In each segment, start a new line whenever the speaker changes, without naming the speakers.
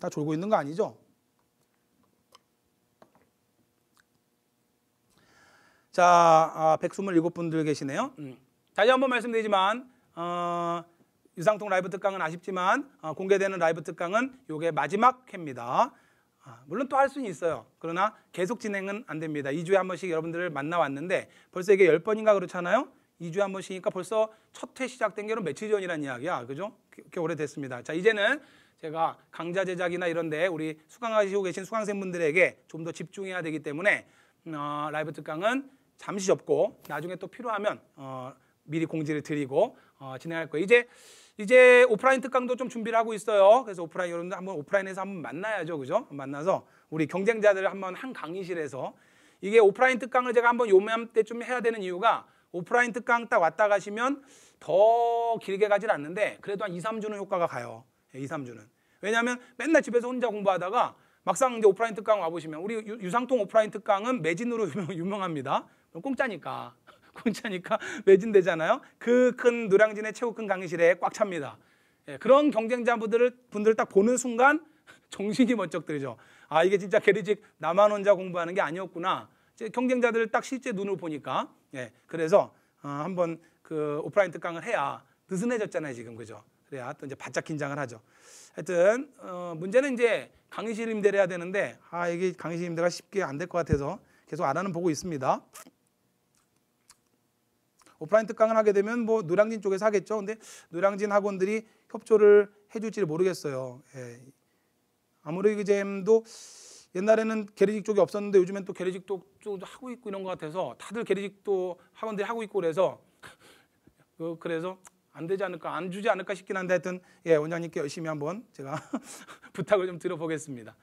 다 졸고 있는 거 아니죠? 자, 아, 127분들 계시네요. 음. 다시 한번 말씀드리지만 어, 유상통 라이브 특강은 아쉽지만 어, 공개되는 라이브 특강은 이게 마지막 회입니다. 아, 물론 또 할 수는 있어요. 그러나 계속 진행은 안 됩니다. 2주에 한 번씩 여러분들을 만나왔는데 벌써 이게 10번인가 그렇잖아요. 2주에 한 번씩이니까 벌써 첫 회 시작된 게는 며칠 전이란 이야기야. 그죠? 꽤 오래됐습니다. 자, 이제는 제가 강좌 제작이나 이런데 우리 수강하시고 계신 수강생분들에게 좀 더 집중해야 되기 때문에 어, 라이브 특강은 잠시 접고 나중에 또 필요하면 어, 미리 공지를 드리고 어, 진행할 거예요. 이제 이제 오프라인 특강도 좀 준비를 하고 있어요. 그래서 오프라인 여러분들 한번 오프라인에서 한번 만나야죠, 그죠? 만나서 우리 경쟁자들을 한번 한 강의실에서 이게 오프라인 특강을 제가 한번 요맘 때좀 해야 되는 이유가 오프라인 특강 딱 왔다 가시면 더 길게 가진 않는데 그래도 한 2, 3주는 효과가 가요. 2, 예, 3주는. 왜냐하면 맨날 집에서 혼자 공부하다가 막상 이제 오프라인 특강 와보시면 우리 유상통 오프라인 특강은 매진으로 유명 합니다. 공짜니까. 공짜니까 매진되잖아요. 그 큰 노량진의 최고 큰 강의실에 꽉 찹니다. 예, 그런 경쟁자분들을 분들 딱 보는 순간 정신이 번쩍 들죠. 아 이게 진짜 게리직 나만 혼자 공부하는 게 아니었구나. 경쟁자들을 딱 실제 눈으로 보니까 예, 그래서 어, 한번 그 오프라인 특강을 해야 느슨해졌잖아요 지금 그죠? 그래야 또 이제 바짝 긴장을 하죠. 하여튼 어, 문제는 이제 강의실 임대를 해야 되는데 아 이게 강의실 임대가 쉽게 안 될 것 같아서 계속 안하는 보고 있습니다. 오프라인 특강을 하게 되면 뭐 노량진 쪽에서 하겠죠. 근데 노량진 학원들이 협조를 해줄지 모르겠어요. 예. 아무리그잼도 옛날에는 계리직 쪽이 없었는데 요즘엔 또 계리직 쪽도 하고 있고 이런 것 같아서 다들 계리직도 학원들이 하고 있고 그래서 그 그래서 안 되지 않을까 안 주지 않을까 싶긴 한데 하여튼 예 원장님께 열심히 한번 제가 부탁을 좀 드려보겠습니다.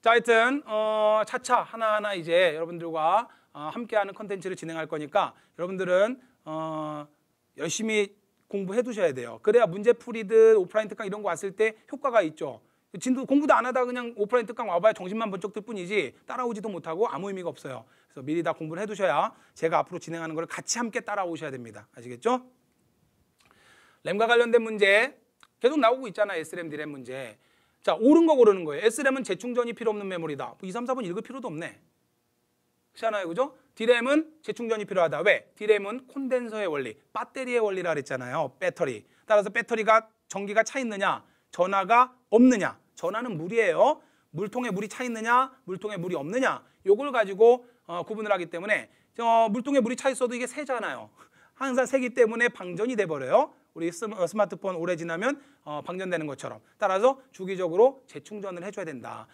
자 하여튼 어, 차차 하나하나 이제 여러분들과 어, 함께하는 컨텐츠를 진행할 거니까 여러분들은 어, 열심히 공부해 두셔야 돼요. 그래야 문제 풀이든 오프라인 특강 이런 거 왔을 때 효과가 있죠. 진도 공부도 안 하다 그냥 오프라인 특강 와봐야 정신만 번쩍 들 뿐이지 따라오지도 못하고 아무 의미가 없어요. 그래서 미리 다 공부를 해두셔야 제가 앞으로 진행하는 걸 같이 함께 따라오셔야 됩니다. 아시겠죠? 램과 관련된 문제 계속 나오고 있잖아요. SRAM, DRAM 문제. 자, 옳은 거 고르는 거예요. SRAM은 재충전이 필요 없는 메모리다. 2, 3, 4번 읽을 필요도 없네. 그렇잖아요. 그죠? D램은 재충전이 필요하다. 왜? D램은 콘덴서의 원리, 배터리의 원리라 그랬잖아요. 배터리. 따라서 배터리가 전기가 차 있느냐, 전하가 없느냐. 전하는 물이에요. 물통에 물이 차 있느냐, 물통에 물이 없느냐. 요걸 가지고 어, 구분을 하기 때문에 어, 물통에 물이 차 있어도 이게 새잖아요. 항상 새기 때문에 방전이 돼 버려요. 우리 어, 스마트폰 오래 지나면 어, 방전되는 것처럼. 따라서 주기적으로 재충전을 해줘야 된다.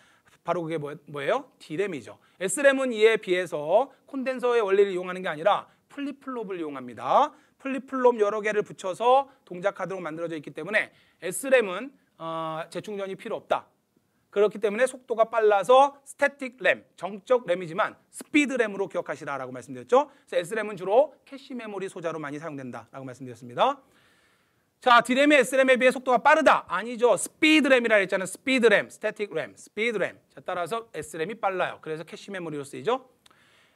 바로 그게 뭐, 뭐예요? D램이죠. S램은 이에 비해서 콘덴서의 원리를 이용하는 게 아니라 플립플롭을 이용합니다. 플립플롭 여러 개를 붙여서 동작하도록 만들어져 있기 때문에 S램은 어, 재충전이 필요 없다. 그렇기 때문에 속도가 빨라서 static RAM, 정적 램이지만 스피드 램으로 기억하시라라고 말씀드렸죠. 그래서 S램은 주로 캐시 메모리 소자로 많이 사용된다라고 말씀드렸습니다. 자, D램이 S램에 비해 속도가 빠르다. 아니죠. 스피드램이라 했잖아요. 스피드램, static RAM, 스피드램. 자, 따라서 S램이 빨라요. 그래서 캐시 메모리로 쓰이죠.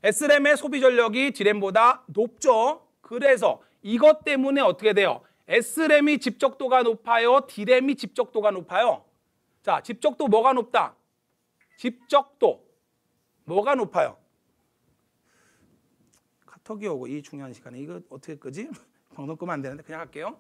S램의 소비 전력이 D램보다 높죠. 그래서 이것 때문에 어떻게 돼요? S램이 집적도가 높아요? D램이 집적도가 높아요? 자, 집적도 뭐가 높다? 집적도 뭐가 높아요? 카톡이 오고 이 중요한 시간에 이거 어떻게 끄지? 방송 끄면 안 되는데 그냥 할게요.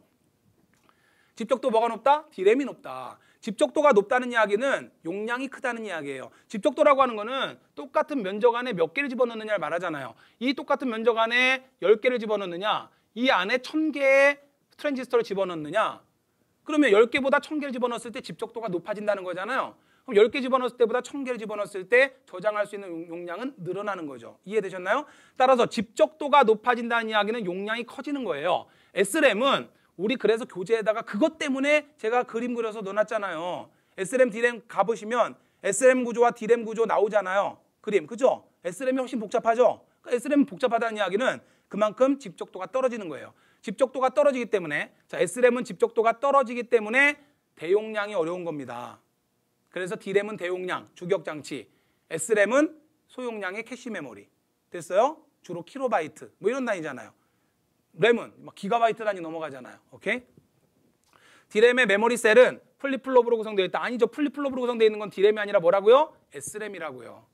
집적도 뭐가 높다? D램이 높다. 집적도가 높다는 이야기는 용량이 크다는 이야기예요. 집적도라고 하는 거는 똑같은 면적 안에 몇 개를 집어넣느냐를 말하잖아요. 이 똑같은 면적 안에 10개를 집어넣느냐, 이 안에 1000개의 트랜지스터를 집어넣느냐, 그러면 10개보다 1000개를 집어넣었을 때 집적도가 높아진다는 거잖아요. 그럼 10개 집어넣었을 때보다 1000개를 집어넣었을 때 저장할 수 있는 용량은 늘어나는 거죠. 이해되셨나요? 따라서 집적도가 높아진다는 이야기는 용량이 커지는 거예요. SRAM은 우리 그래서 교재에다가 그것 때문에 제가 그림 그려서 넣어놨잖아요. SRAM, DRAM 가보시면 SRAM 구조와 DRAM 구조 나오잖아요. 그림, 그죠? SRAM이 훨씬 복잡하죠? 그러니까 SRAM 복잡하다는 이야기는 그만큼 집적도가 떨어지는 거예요. 집적도가 떨어지기 때문에 자 SRAM은 집적도가 떨어지기 때문에 대용량이 어려운 겁니다. 그래서 D램은 대용량, 주기억장치, SRAM은 소용량의 캐시 메모리. 됐어요? 주로 킬로바이트 뭐 이런 단위잖아요. 램은 막 기가바이트 단위 넘어가잖아요. 오케이? D램의 메모리 셀은 플립플롭으로 구성되어 있다. 아니죠. 플립플롭으로 구성되어 있는 건 D램이 아니라 뭐라고요? S램이라고요.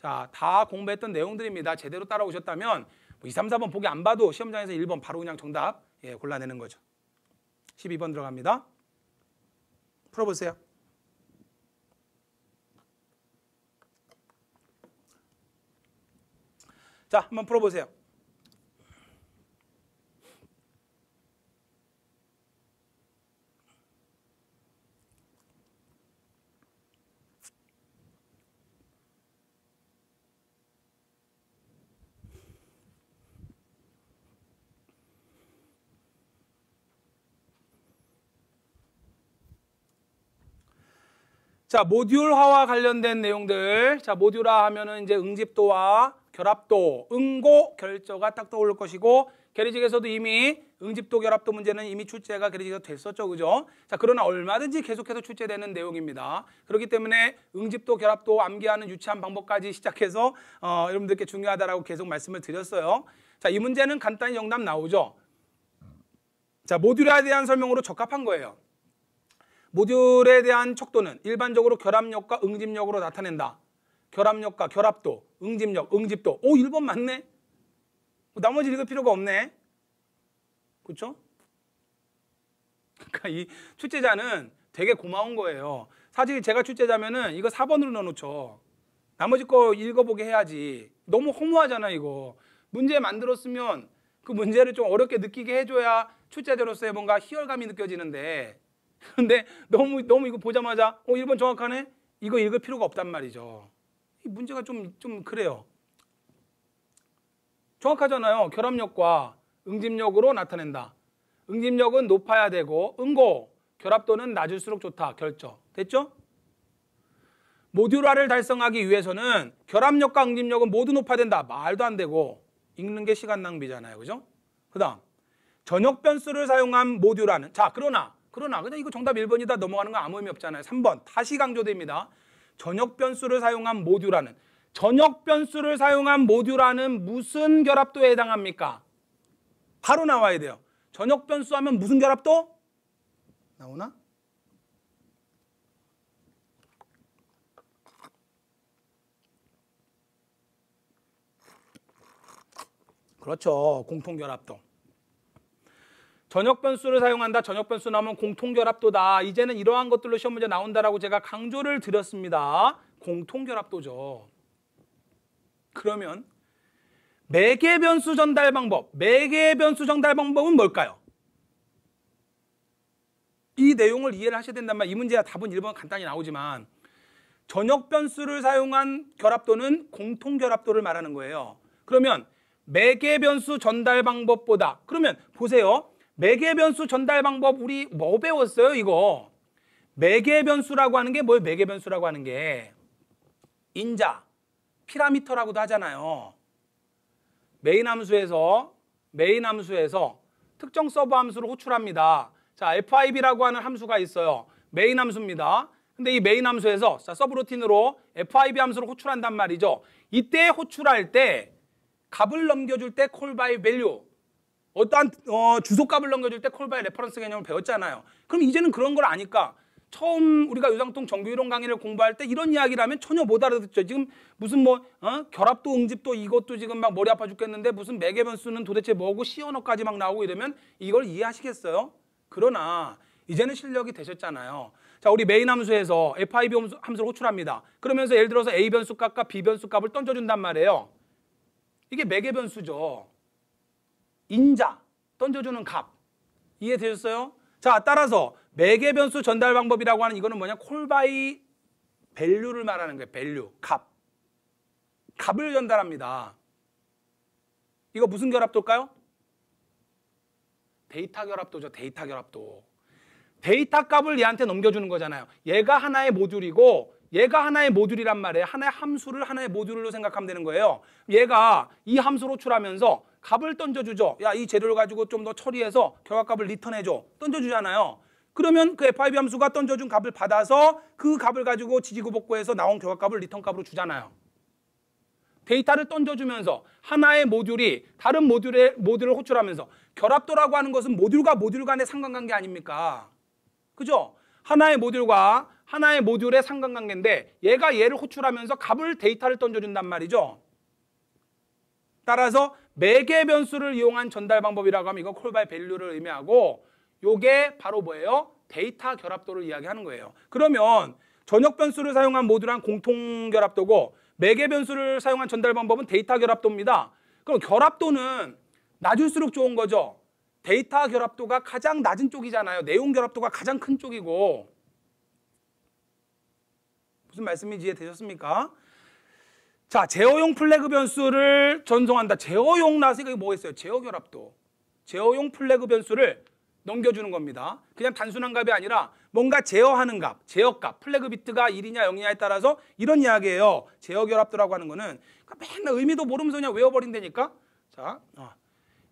자, 다 공부했던 내용들입니다. 제대로 따라오셨다면 뭐 2, 3, 4번 보기 안 봐도 시험장에서 1번 바로 그냥 정답 예, 골라내는 거죠. 12번 들어갑니다. 풀어보세요. 자, 한번 풀어보세요. 자, 모듈화와 관련된 내용들. 자, 모듈화 하면은 이제 응집도와 결합도, 응고, 결저가 딱 떠오를 것이고 계리직에서도 이미 응집도, 결합도 문제는 이미 출제가 계리직에서 됐었죠. 그죠? 자, 그러나 얼마든지 계속해서 출제되는 내용입니다. 그렇기 때문에 응집도, 결합도 암기하는 유치한 방법까지 시작해서 어, 여러분들께 중요하다라고 계속 말씀을 드렸어요. 자, 이 문제는 간단히 정답 나오죠. 자, 모듈화에 대한 설명으로 적합한 거예요. 모듈에 대한 척도는 일반적으로 결합력과 응집력으로 나타낸다. 결합력과 결합도, 응집력, 응집도. 오, 1번 맞네? 나머지 읽을 필요가 없네. 그렇죠? 그러니까 이 출제자는 되게 고마운 거예요. 사실 제가 출제자면은 이거 4번으로 넣어놓죠. 나머지 거 읽어보게 해야지. 너무 허무하잖아 이거. 문제 만들었으면 그 문제를 좀 어렵게 느끼게 해줘야 출제자로서의 뭔가 희열감이 느껴지는데 근데 너무 너무 이거 보자마자 어 1번 정확하네. 이거 읽을 필요가 없단 말이죠. 이 문제가 좀좀 그래요. 정확하잖아요. 결합력과 응집력으로 나타낸다. 응집력은 높아야 되고 응고 결합도는 낮을수록 좋다. 결정. 됐죠? 모듈화를 달성하기 위해서는 결합력과 응집력은 모두 높아야 된다. 말도 안 되고 읽는 게 시간 낭비잖아요. 그죠? 그 다음 전역 변수를 사용한 모듈화는 자, 그러나 그러나 그냥 이거 정답 1번이다 넘어가는 거 아무 의미 없잖아요. 3번 다시 강조됩니다. 전역 변수를 사용한 모듈화는 전역 변수를 사용한 모듈화는 무슨 결합도에 해당합니까? 바로 나와야 돼요. 전역 변수 하면 무슨 결합도? 나오나? 그렇죠. 공통결합도. 전역 변수를 사용한다. 전역 변수 나오면 공통 결합도다. 이제는 이러한 것들로 시험 문제 나온다라고 제가 강조를 드렸습니다. 공통 결합도죠. 그러면 매개 변수 전달 방법. 매개 변수 전달 방법은 뭘까요? 이 내용을 이해를 하셔야 된단 말이에요. 이 문제야 답은 1번 간단히 나오지만 전역 변수를 사용한 결합도는 공통 결합도를 말하는 거예요. 그러면 매개 변수 전달 방법보다 그러면 보세요. 매개 변수 전달 방법 우리 뭐 배웠어요 이거? 매개 변수라고 하는 게 뭐예요 매개 변수라고 하는 게? 인자 파라미터라고도 하잖아요. 메인 함수에서 메인 함수에서 특정 서브 함수를 호출합니다. 자 FIB라고 하는 함수가 있어요. 메인 함수입니다. 근데 이 메인 함수에서 자, 서브루틴으로 FIB 함수를 호출한단 말이죠. 이때 호출할 때 값을 넘겨줄 때 call by value 어떠한 어, 주소값을 넘겨줄 때 call by reference 개념을 배웠잖아요. 그럼 이제는 그런 걸 아니까 처음 우리가 유상통 정규이론 강의를 공부할 때 이런 이야기를 하면 전혀 못 알아듣죠. 지금 무슨 뭐 어? 결합도 응집도 이것도 지금 막 머리 아파 죽겠는데 무슨 매개변수는 도대체 뭐고 C언어까지 막 나오고 이러면 이걸 이해하시겠어요? 그러나 이제는 실력이 되셨잖아요. 자, 우리 메인 함수에서 FIB 함수를 호출합니다. 그러면서 예를 들어서 A 변수 값과 B 변수 값을 던져준단 말이에요. 이게 매개변수죠. 인자, 던져주는 값. 이해되셨어요? 자, 따라서 매개 변수 전달 방법이라고 하는 이거는 뭐냐? call by value를 말하는 거예요. value, 값. 값을 전달합니다. 이거 무슨 결합도일까요? 데이터 결합도죠. 데이터 결합도. 데이터 값을 얘한테 넘겨주는 거잖아요. 얘가 하나의 모듈이고 얘가 하나의 모듈이란 말이에요. 하나의 함수를 하나의 모듈로 생각하면 되는 거예요. 얘가 이 함수 호출하면서 값을 던져주죠. 야, 이 재료를 가지고 좀 더 처리해서 결과값을 리턴해줘. 던져주잖아요. 그러면 그 FIB 함수가 던져준 값을 받아서 그 값을 가지고 지지고 볶고 해서 나온 결과값을 리턴값으로 주잖아요. 데이터를 던져주면서 하나의 모듈이 다른 모듈의 모듈을 호출하면서 결합도라고 하는 것은 모듈과 모듈 간의 상관관계 아닙니까? 그죠?
하나의 모듈과 하나의 모듈의 상관관계인데 얘가 얘를 호출하면서 값을 데이터를 던져준단 말이죠. 따라서 매개 변수를 이용한 전달 방법이라고 하면 이건 call by value를 의미하고 요게 바로 뭐예요? 데이터 결합도를 이야기하는 거예요. 그러면 전역 변수를 사용한 모듈은 공통 결합도고 매개 변수를 사용한 전달 방법은 데이터 결합도입니다. 그럼 결합도는 낮을수록 좋은 거죠. 데이터 결합도가 가장 낮은 쪽이잖아요. 내용 결합도가 가장 큰 쪽이고 무슨 말씀인지 이해되셨습니까? 자, 제어용 플래그 변수를 전송한다. 제어용 나왔어 이거 뭐겠어요? 제어 결합도. 제어용 플래그 변수를 넘겨주는 겁니다. 그냥 단순한 값이 아니라 뭔가 제어하는 값, 제어값, 플래그 비트가 1이냐 0이냐에 따라서 이런 이야기예요. 제어 결합도라고 하는 거는 그러니까 맨날 의미도 모르면서 그냥 외워버린다니까. 자, 어.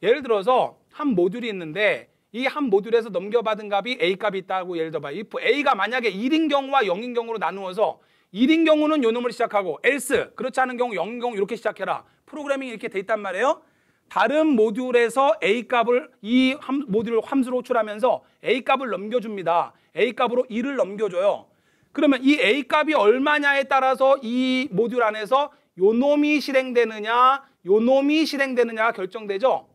예를 들어서 한 모듈이 있는데 이 한 모듈에서 넘겨받은 값이 A 값이 있다고 예를 들어봐. if A가 만약에 1인 경우와 0인 경우로 나누어서 1인 경우는 요 놈을 시작하고 else 그렇지 않은 경우 0인 경우 이렇게 시작해라. 프로그래밍이 이렇게 돼 있단 말이에요. 다른 모듈에서 A 값을 이 함, 모듈을 함수로 호출하면서 A 값을 넘겨줍니다. A 값으로 1을 넘겨줘요. 그러면 이 A 값이 얼마냐에 따라서 이 모듈 안에서 요 놈이 실행되느냐, 요 놈이 실행되느냐가 결정되죠.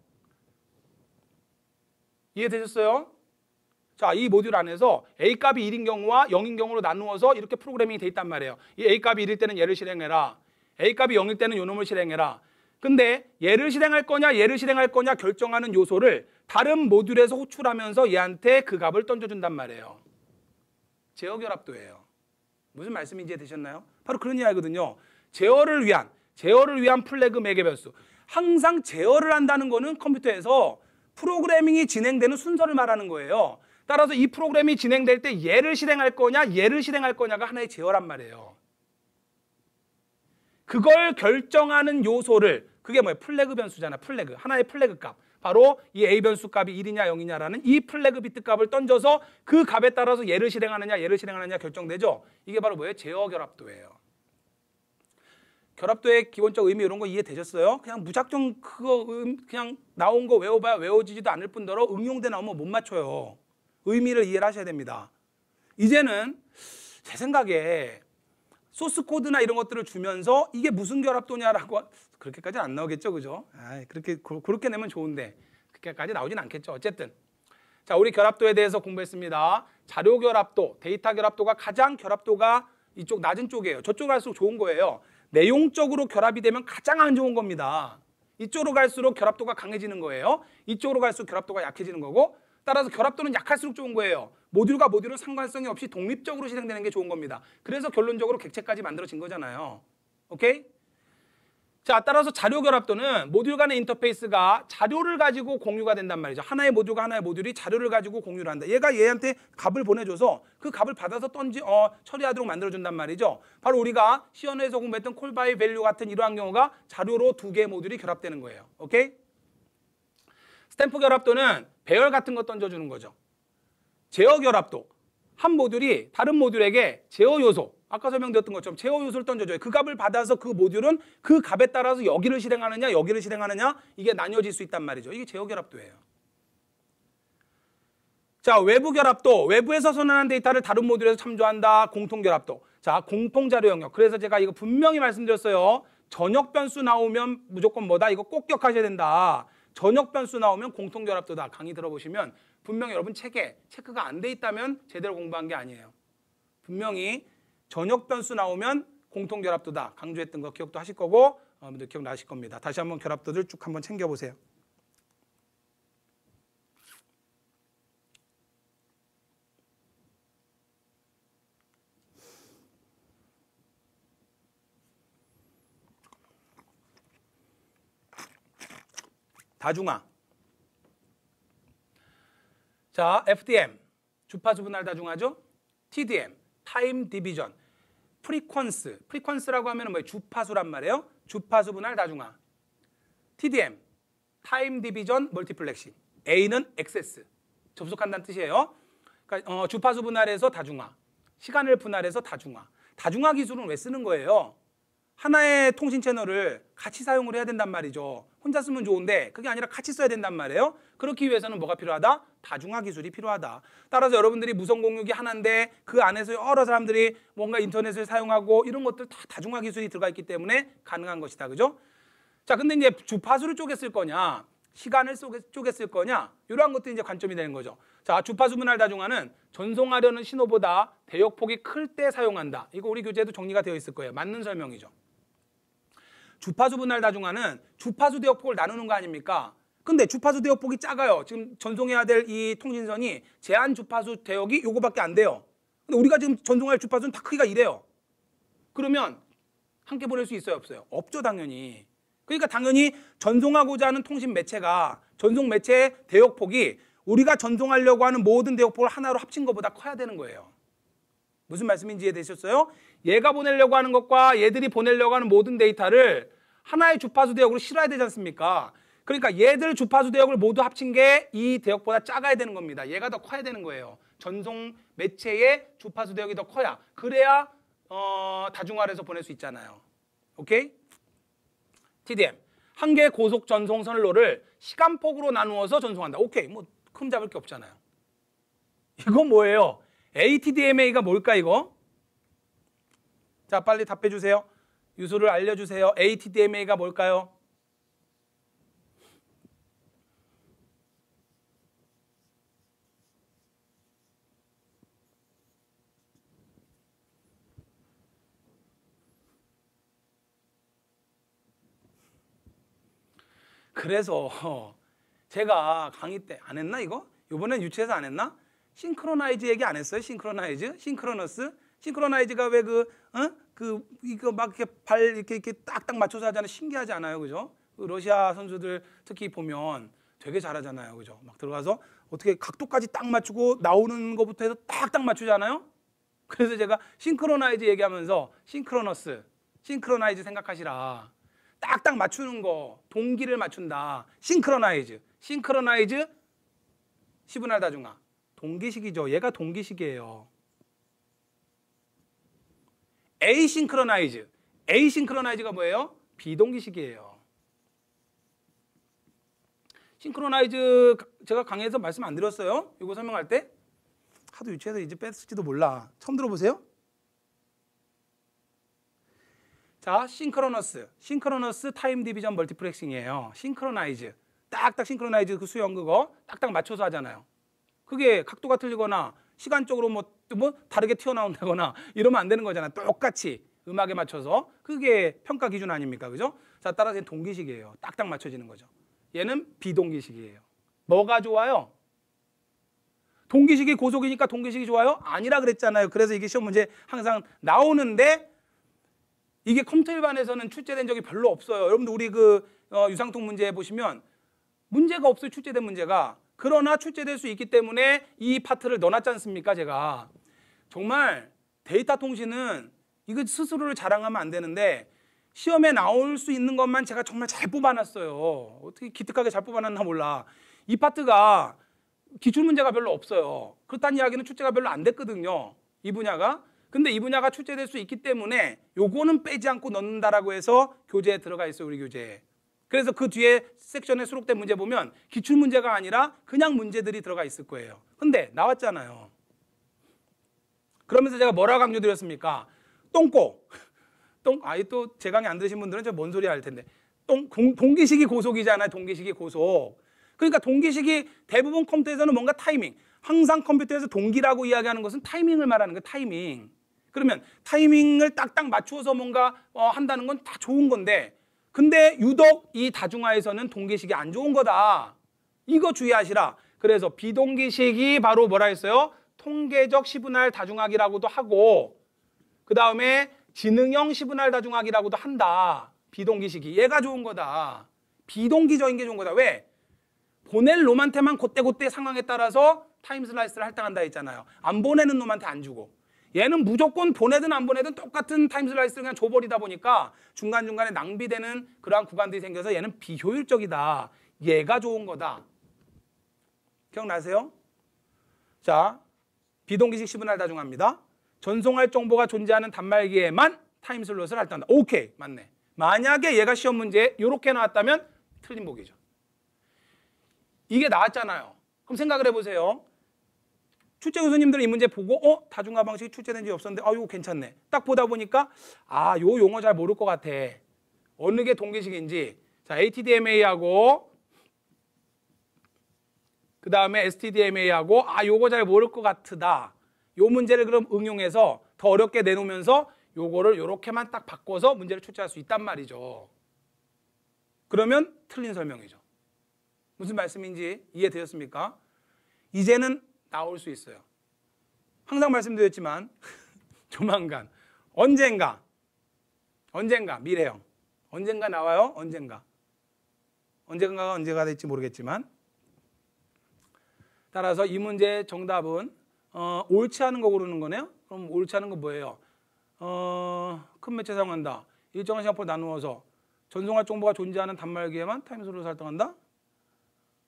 이해되셨어요? 자, 이 모듈 안에서 A 값이 1인 경우와 0인 경우로 나누어서 이렇게 프로그래밍이 돼 있단 말이에요. 이 A 값이 1일 때는 얘를 실행해라. A 값이 0일 때는 요 놈을 실행해라. 근데 얘를 실행할 거냐 얘를 실행할 거냐 결정하는 요소를 다른 모듈에서 호출하면서 얘한테 그 값을 던져준단 말이에요. 제어 결합도예요. 무슨 말씀인지 이해되셨나요? 바로 그런 이야기거든요. 제어를 위한 제어를 위한 플래그 매개 변수. 항상 제어를 한다는 거는 컴퓨터에서 프로그래밍이 진행되는 순서를 말하는 거예요. 따라서 이 프로그램이 진행될 때 얘를 실행할 거냐 얘를 실행할 거냐가 하나의 제어란 말이에요. 그걸 결정하는 요소를 그게 뭐예요? 플래그 변수잖아. 플래그. 하나의 플래그 값. 바로 이 A 변수 값이 1이냐 0이냐라는 이 플래그 비트 값을 던져서 그 값에 따라서 얘를 실행하느냐 얘를 실행하느냐 결정되죠. 이게 바로 뭐예요? 제어 결합도예요. 결합도의 기본적 의미 이런 거 이해되셨어요? 그냥 무작정 그거 그냥 나온 거 외워봐야 외워지지도 않을 뿐더러 응용돼 나오면 못 맞춰요. 의미를 이해를 하셔야 됩니다. 이제는 제 생각에 소스 코드나 이런 것들을 주면서 이게 무슨 결합도냐라고 그렇게까지 안 나오겠죠, 그죠? 아, 그렇게 그렇게 내면 좋은데 그렇게까지 나오진 않겠죠. 어쨌든 자, 우리 결합도에 대해서 공부했습니다. 자료 결합도, 데이터 결합도가 가장 결합도가 이쪽 낮은 쪽이에요. 저쪽 갈수록 좋은 거예요. 내용적으로 결합이 되면 가장 안 좋은 겁니다. 이쪽으로 갈수록 결합도가 강해지는 거예요. 이쪽으로 갈수록 결합도가 약해지는 거고 따라서 결합도는 약할수록 좋은 거예요. 모듈과 모듈은 상관성이 없이 독립적으로 실행되는 게 좋은 겁니다. 그래서 결론적으로 객체까지 만들어진 거잖아요. 오케이? 자, 따라서 자료 결합도는 모듈 간의 인터페이스가 자료를 가지고 공유가 된단 말이죠. 하나의 모듈과 하나의 모듈이 자료를 가지고 공유를 한다. 얘가 얘한테 값을 보내줘서 그 값을 받아서 던지 어, 처리하도록 만들어준단 말이죠. 바로 우리가 C언어에서 공부했던 call by value 같은 이러한 경우가 자료로 두 개의 모듈이 결합되는 거예요. 오케이? 스탬프 결합도는 배열 같은 거 던져주는 거죠. 제어 결합도. 한 모듈이 다른 모듈에게 제어 요소, 아까 설명드렸던 것처럼 제어 요소를 던져줘요. 그 값을 받아서 그 모듈은 그 값에 따라서 여기를 실행하느냐, 여기를 실행하느냐, 이게 나뉘어질 수 있단 말이죠. 이게 제어 결합도예요. 자, 외부 결합도. 외부에서 선언한 데이터를 다른 모듈에서 참조한다. 공통 결합도. 자, 공통 자료 영역. 그래서 제가 이거 분명히 말씀드렸어요. 전역 변수 나오면 무조건 뭐다? 이거 꼭 기억하셔야 된다. 전역 변수 나오면 공통 결합도다. 강의 들어보시면 분명히 여러분 책에 체크가 안 돼 있다면 제대로 공부한 게 아니에요. 분명히 전역 변수 나오면 공통 결합도다. 강조했던 거 기억도 하실 거고 여러분들 기억나실 겁니다. 다시 한번 결합도들 쭉 한번 챙겨 보세요. 다중화. 자, FDM 주파수 분할 다중화죠. TDM time division. Frequency. Frequency라고 하면 뭐 주파수란 말이에요. 주파수 분할 다중화. TDM time division multiplexing. A는 액세스. 접속한다는 뜻이에요. 그러니까 어, 주파수 분할에서 다중화. 시간을 분할해서 다중화. 다중화 기술은 왜 쓰는 거예요? 하나의 통신 채널을 같이 사용을 해야 된단 말이죠. 혼자 쓰면 좋은데 그게 아니라 같이 써야 된단 말이에요. 그렇기 위해서는 뭐가 필요하다? 다중화 기술이 필요하다. 따라서 여러분들이 무선 공유기 하나인데 그 안에서 여러 사람들이 뭔가 인터넷을 사용하고 이런 것들 다 다중화 기술이 들어가 있기 때문에 가능한 것이다. 그죠? 자, 근데 이제 주파수를 쪼갰을 거냐, 시간을 쪼개- 쪼갰을 거냐, 이러한 것들이 이제 관점이 되는 거죠. 자, 주파수 분할 다중화는 전송하려는 신호보다 대역폭이 클 때 사용한다. 이거 우리 교재에도 정리가 되어 있을 거예요. 맞는 설명이죠. 주파수 분할 다중화는 주파수 대역폭을 나누는 거 아닙니까? 근데 주파수 대역폭이 작아요. 지금 전송해야 될 이 통신선이 제한 주파수 대역이 요거밖에 안 돼요. 근데 우리가 지금 전송할 주파수는 다 크기가 이래요. 그러면 함께 보낼 수 있어요, 없어요? 없죠, 당연히. 그러니까 당연히 전송하고자 하는 통신 매체가 전송 매체의 대역폭이 우리가 전송하려고 하는 모든 대역폭을 하나로 합친 것보다 커야 되는 거예요. 무슨 말씀인지 이해되셨어요? 얘가 보내려고 하는 것과 얘들이 보내려고 하는 모든 데이터를 하나의 주파수 대역으로 실어야 되지 않습니까? 그러니까 얘들 주파수 대역을 모두 합친 게 이 대역보다 작아야 되는 겁니다. 얘가 더 커야 되는 거예요. 전송 매체의 주파수 대역이 더 커야 그래야 어, 다중화를 해서 보낼 수 있잖아요. 오케이? TDM 한 개의 고속 전송 선로를 시간폭으로 나누어서 전송한다. 오케이, 뭐 큰 잡을 게 없잖아요. 이건 뭐예요? ATDMA가 뭘까 이거? 자, 빨리 답해 주세요. 유수를 알려 주세요. ATDMA가 뭘까요? 그래서 제가 강의 때 안 했나 이거? 이번엔 유치해서 안 했나? Synchronize 얘기 안 했어요? Synchronize? Synchronous? Synchronize가 왜 그, 어? 그, 이거 막 이렇게 발 이렇게, 이렇게 딱딱 맞춰서 하잖아요. 신기하지 않아요? 그죠? 그 러시아 선수들 특히 보면 되게 잘하잖아요. 그죠? 막 들어가서 어떻게 각도까지 딱 맞추고 나오는 것부터 해서 딱딱 맞추잖아요? 그래서 제가 synchronize 얘기하면서 synchronous, Synchronize 생각하시라. 딱딱 맞추는 거, 동기를 맞춘다. Synchronize, synchronize, 시분할 다중화. 동기식이죠. 얘가 동기식이에요. Asynchronize, asynchronize가 뭐예요? 비동기식이에요. Synchronize 제가 강의에서 말씀 안 드렸어요? 이거 설명할 때 하도 유치해서 이제 뺐을지도 몰라. 처음 들어보세요? 자, synchronous. Synchronous time division multiplexing이에요. Synchronize. 딱딱 synchronize 그 수영 그거 딱딱 맞춰서 하잖아요. 그게 각도가 틀리거나 시간적으로 뭐, 뭐 다르게 튀어나온다거나 이러면 안 되는 거잖아요. 똑같이 음악에 맞춰서 그게 평가 기준 아닙니까? 그죠? 자, 따라서 동기식이에요. 딱딱 맞춰지는 거죠. 얘는 비동기식이에요. 뭐가 좋아요? 동기식이 고속이니까 동기식이 좋아요? 아니라 그랬잖아요. 그래서 이게 시험 문제 항상 나오는데 이게 컴퓨터 일반에서는 출제된 적이 별로 없어요. 여러분들 우리 그 어, 유상통 문제 보시면 문제가 없어요. 출제된 문제가. 그러나 출제될 수 있기 때문에 이 파트를 넣어놨지 않습니까? 제가 정말 데이터 통신은 이거 스스로를 자랑하면 안 되는데 시험에 나올 수 있는 것만 제가 정말 잘 뽑아놨어요. 어떻게 기특하게 잘 뽑아놨나 몰라. 이 파트가 기출 문제가 별로 없어요. 그렇다는 이야기는 출제가 별로 안 됐거든요. 이 분야가. 근데 이 분야가 출제될 수 있기 때문에 요거는 빼지 않고 넣는다라고 해서 교재에 들어가 있어요. 우리 교재에. 그래서 그 뒤에 섹션에 수록된 문제 보면 기출 문제가 아니라 그냥 문제들이 들어가 있을 거예요. 근데 나왔잖아요. 그러면서 제가 뭐라고 강조드렸습니까? 똥꼬. 똥, 아이 또제 강의 안 들으신 분들은 저 뭔 소리 할 텐데. 똥, 동, 동 기식이 고속이잖아요. 동기식이 고속. 그러니까 동기식이 대부분 컴퓨터에서는 뭔가 타이밍. 항상 컴퓨터에서 동기라고 이야기하는 것은 타이밍을 말하는 거예요. 타이밍. 그러면 타이밍을 딱딱 맞추어서 뭔가 어, 한다는 건 다 좋은 건데 근데 유독 이 다중화에서는 동기식이 안 좋은 거다. 이거 주의하시라. 그래서 비동기식이 바로 뭐라 했어요? 통계적 시분할 다중화기라고도 하고 그 다음에 지능형 시분할 다중화기라고도 한다. 비동기식이 얘가 좋은 거다. 비동기적인 게 좋은 거다. 왜? 보낼 놈한테만 그때그때 상황에 따라서 time slice를 할당한다 했잖아요. 안 보내는 놈한테 안 주고. 얘는 무조건 보내든 안 보내든 똑같은 time slice를 그냥 줘버리다 보니까 중간중간에 낭비되는 그러한 구간들이 생겨서 얘는 비효율적이다. 얘가 좋은 거다. 기억나세요? 자, 비동기식 시분할 다중화입니다. 전송할 정보가 존재하는 단말기에만 time slot을 할당한다. 오케이, 맞네. 만약에 얘가 시험 문제에 이렇게 나왔다면 틀린 보기죠. 이게 나왔잖아요. 그럼 생각을 해보세요. 출제 교수님들 이 문제 보고 어 다중화 방식이 출제된 적이 없었는데 아 이거 괜찮네. 딱 보다 보니까 아 요 용어 잘 모를 것 같아. 어느 게 동기식인지 자 ATDMA하고 그 다음에 STDMA하고 아 요거 잘 모를 것 같다. 요 문제를 그럼 응용해서 더 어렵게 내놓으면서 요거를 요렇게만 딱 바꿔서 문제를 출제할 수 있단 말이죠. 그러면 틀린 설명이죠. 무슨 말씀인지 이해되셨습니까? 이제는 나올 수 있어요. 항상 말씀드렸지만 조만간 언젠가 언젠가 미래형 언젠가 나와요. 언젠가 언젠가가 언제가 될지 모르겠지만 따라서 이 문제의 정답은 어, 옳지 않은 거 고르는 거네요. 그럼 옳지 않은 거 뭐예요? 어, 큰 매체 사용한다. 일정한 시간표 나누어서 전송할 정보가 존재하는 단말기에만 time slot을 설정한다.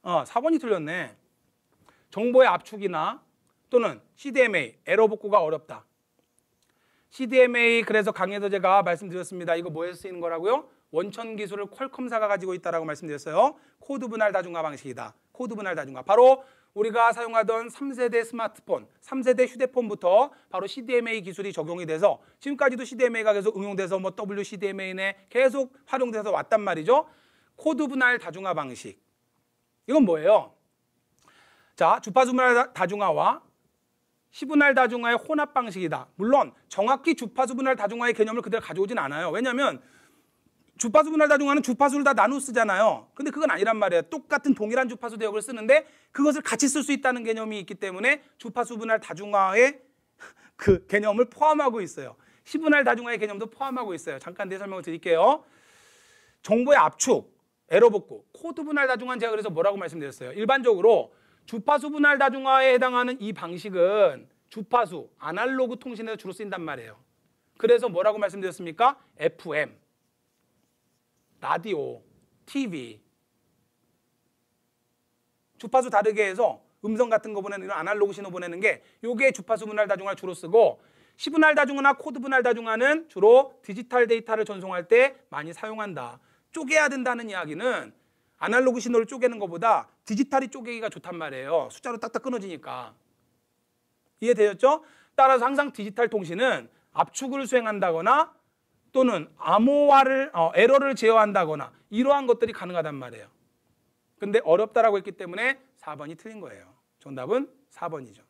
어, 4번이 틀렸네. 정보의 압축이나 또는 CDMA 에러 복구가 어렵다. CDMA 그래서 강의에서 제가 말씀드렸습니다. 이거 뭐에 쓰이는 거라고요? 원천 기술을 퀄컴사가 가지고 있다라고 말씀드렸어요. 코드 분할 다중화 방식이다. 코드 분할 다중화. 바로 우리가 사용하던 3세대 스마트폰, 3세대 휴대폰부터 바로 CDMA 기술이 적용이 돼서 지금까지도 CDMA가 계속 응용돼서 뭐 WCDMA에 계속 활용돼서 왔단 말이죠. 코드 분할 다중화 방식. 이건 뭐예요? 자, 주파수 분할 다중화와 시분할 다중화의 혼합 방식이다. 물론 정확히 주파수 분할 다중화의 개념을 그대로 가져오진 않아요. 왜냐하면 주파수 분할 다중화는 주파수를 다 나누어 쓰잖아요. 근데 그건 아니란 말이에요. 똑같은 동일한 주파수 대역을 쓰는데 그것을 같이 쓸 수 있다는 개념이 있기 때문에 주파수 분할 다중화의 그 개념을 포함하고 있어요. 시분할 다중화의 개념도 포함하고 있어요. 잠깐 내 설명을 드릴게요. 정보의 압축, 에러 복구, 코드 분할 다중화는 제가 그래서 뭐라고 말씀드렸어요. 일반적으로 주파수 분할 다중화에 해당하는 이 방식은 주파수, 아날로그 통신에서 주로 쓰인단 말이에요. 그래서 뭐라고 말씀드렸습니까? FM, 라디오, TV. 주파수 다르게 해서 음성 같은 거 보내는 이런 아날로그 신호 보내는 게 요게 주파수 분할 다중화를 주로 쓰고 시분할 다중화나 코드 분할 다중화는 주로 디지털 데이터를 전송할 때 많이 사용한다. 쪼개야 된다는 이야기는 아날로그 신호를 쪼개는 것보다 디지털이 쪼개기가 좋단 말이에요. 숫자로 딱딱 끊어지니까. 이해되셨죠? 따라서 항상 디지털 통신은 압축을 수행한다거나 또는 암호화를 어, 에러를 제어한다거나 이러한 것들이 가능하단 말이에요. 근데 어렵다라고 했기 때문에 4번이 틀린 거예요. 정답은 4번이죠.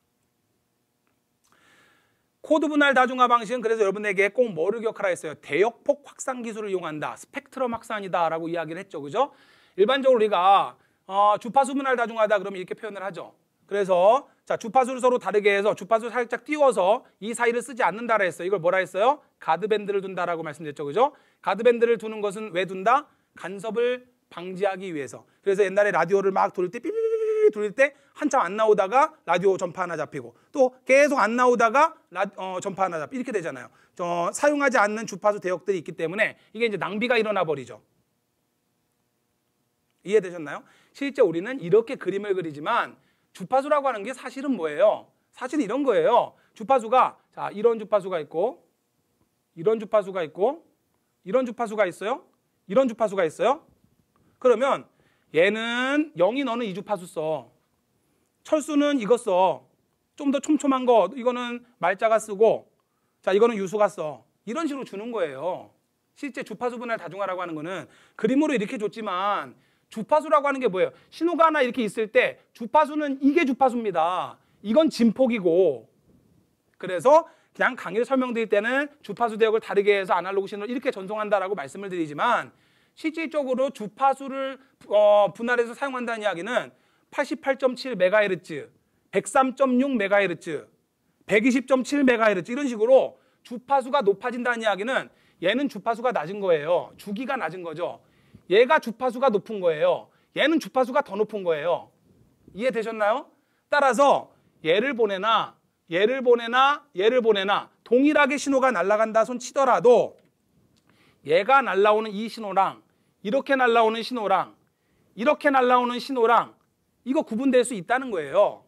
코드 분할 다중화 방식은 그래서 여러분에게 꼭 뭐를 기억하라 했어요. 대역폭 확산 기술을 이용한다. 스펙트럼 확산이다라고 이야기를 했죠. 그죠? 일반적으로 우리가 어, 주파수 분할 다중화다 그러면 이렇게 표현을 하죠. 그래서 자 주파수를 서로 다르게 해서 주파수 살짝 띄워서 이 사이를 쓰지 않는다라 했어요. 이걸 뭐라 했어요? Guard band를 둔다라고 말씀드렸죠. 그죠? 가드밴드를 두는 것은 왜 둔다? 간섭을 방지하기 위해서. 그래서 옛날에 라디오를 막 돌릴 때 삐삐삐삐 돌릴 때 한참 안 나오다가 라디오 전파 하나 잡히고 또 계속 안 나오다가 라, 어, 전파 하나 잡히고 이렇게 되잖아요. 저, 사용하지 않는 주파수 대역들이 있기 때문에 이게 이제 낭비가 일어나 버리죠. 이해되셨나요? 실제 우리는 이렇게 그림을 그리지만 주파수라고 하는 게 사실은 뭐예요? 사실은 이런 거예요. 주파수가 자 이런 주파수가 있고 이런 주파수가 있고 이런 주파수가 있어요. 이런 주파수가 있어요. 그러면 얘는 0이 너는 이 주파수 써. 철수는 이거 써. 좀 더 촘촘한 거 이거는 말자가 쓰고 자 이거는 유수가 써. 이런 식으로 주는 거예요. 실제 주파수 분할 다중화라고 하는 거는 그림으로 이렇게 줬지만 주파수라고 하는 게 뭐예요? 신호가 하나 이렇게 있을 때 주파수는 이게 주파수입니다. 이건 진폭이고 그래서 그냥 강의를 설명드릴 때는 주파수 대역을 다르게 해서 아날로그 신호를 이렇게 전송한다라고 말씀을 드리지만 실질적으로 주파수를 어, 분할해서 사용한다는 이야기는 88.7MHz, 103.6MHz, 120.7MHz 이런 식으로 주파수가 높아진다는 이야기는 얘는 주파수가 낮은 거예요. 주기가 낮은 거죠. 얘가 주파수가 높은 거예요. 얘는 주파수가 더 높은 거예요. 이해되셨나요? 따라서 얘를 보내나 얘를 보내나 얘를 보내나 동일하게 신호가 날아간다 손 치더라도 얘가 날라오는 이 신호랑 이렇게 날라오는 신호랑 이렇게 날라오는 신호랑 이거 구분될 수 있다는 거예요.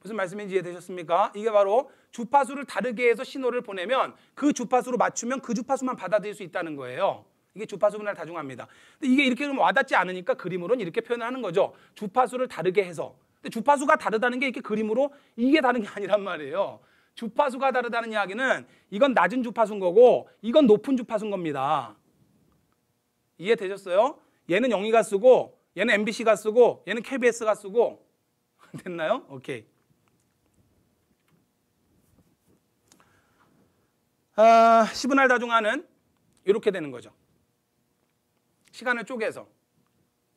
무슨 말씀인지 이해되셨습니까? 이게 바로 주파수를 다르게 해서 신호를 보내면 그 주파수로 맞추면 그 주파수만 받아들일 수 있다는 거예요. 이게 주파수 분할 다중화입니다. 근데 이게 이렇게 좀 와닿지 않으니까 그림으로는 이렇게 표현을 하는 거죠. 주파수를 다르게 해서 근데 주파수가 다르다는 게 이렇게 그림으로 이게 다른 게 아니란 말이에요. 주파수가 다르다는 이야기는 이건 낮은 주파수인 거고 이건 높은 주파수인 겁니다. 이해되셨어요? 얘는 영희가 쓰고 얘는 MBC가 쓰고 얘는 KBS가 쓰고 됐나요? 오케이. 아, 시분할 다중화는 이렇게 되는 거죠. 시간을 쪼개서.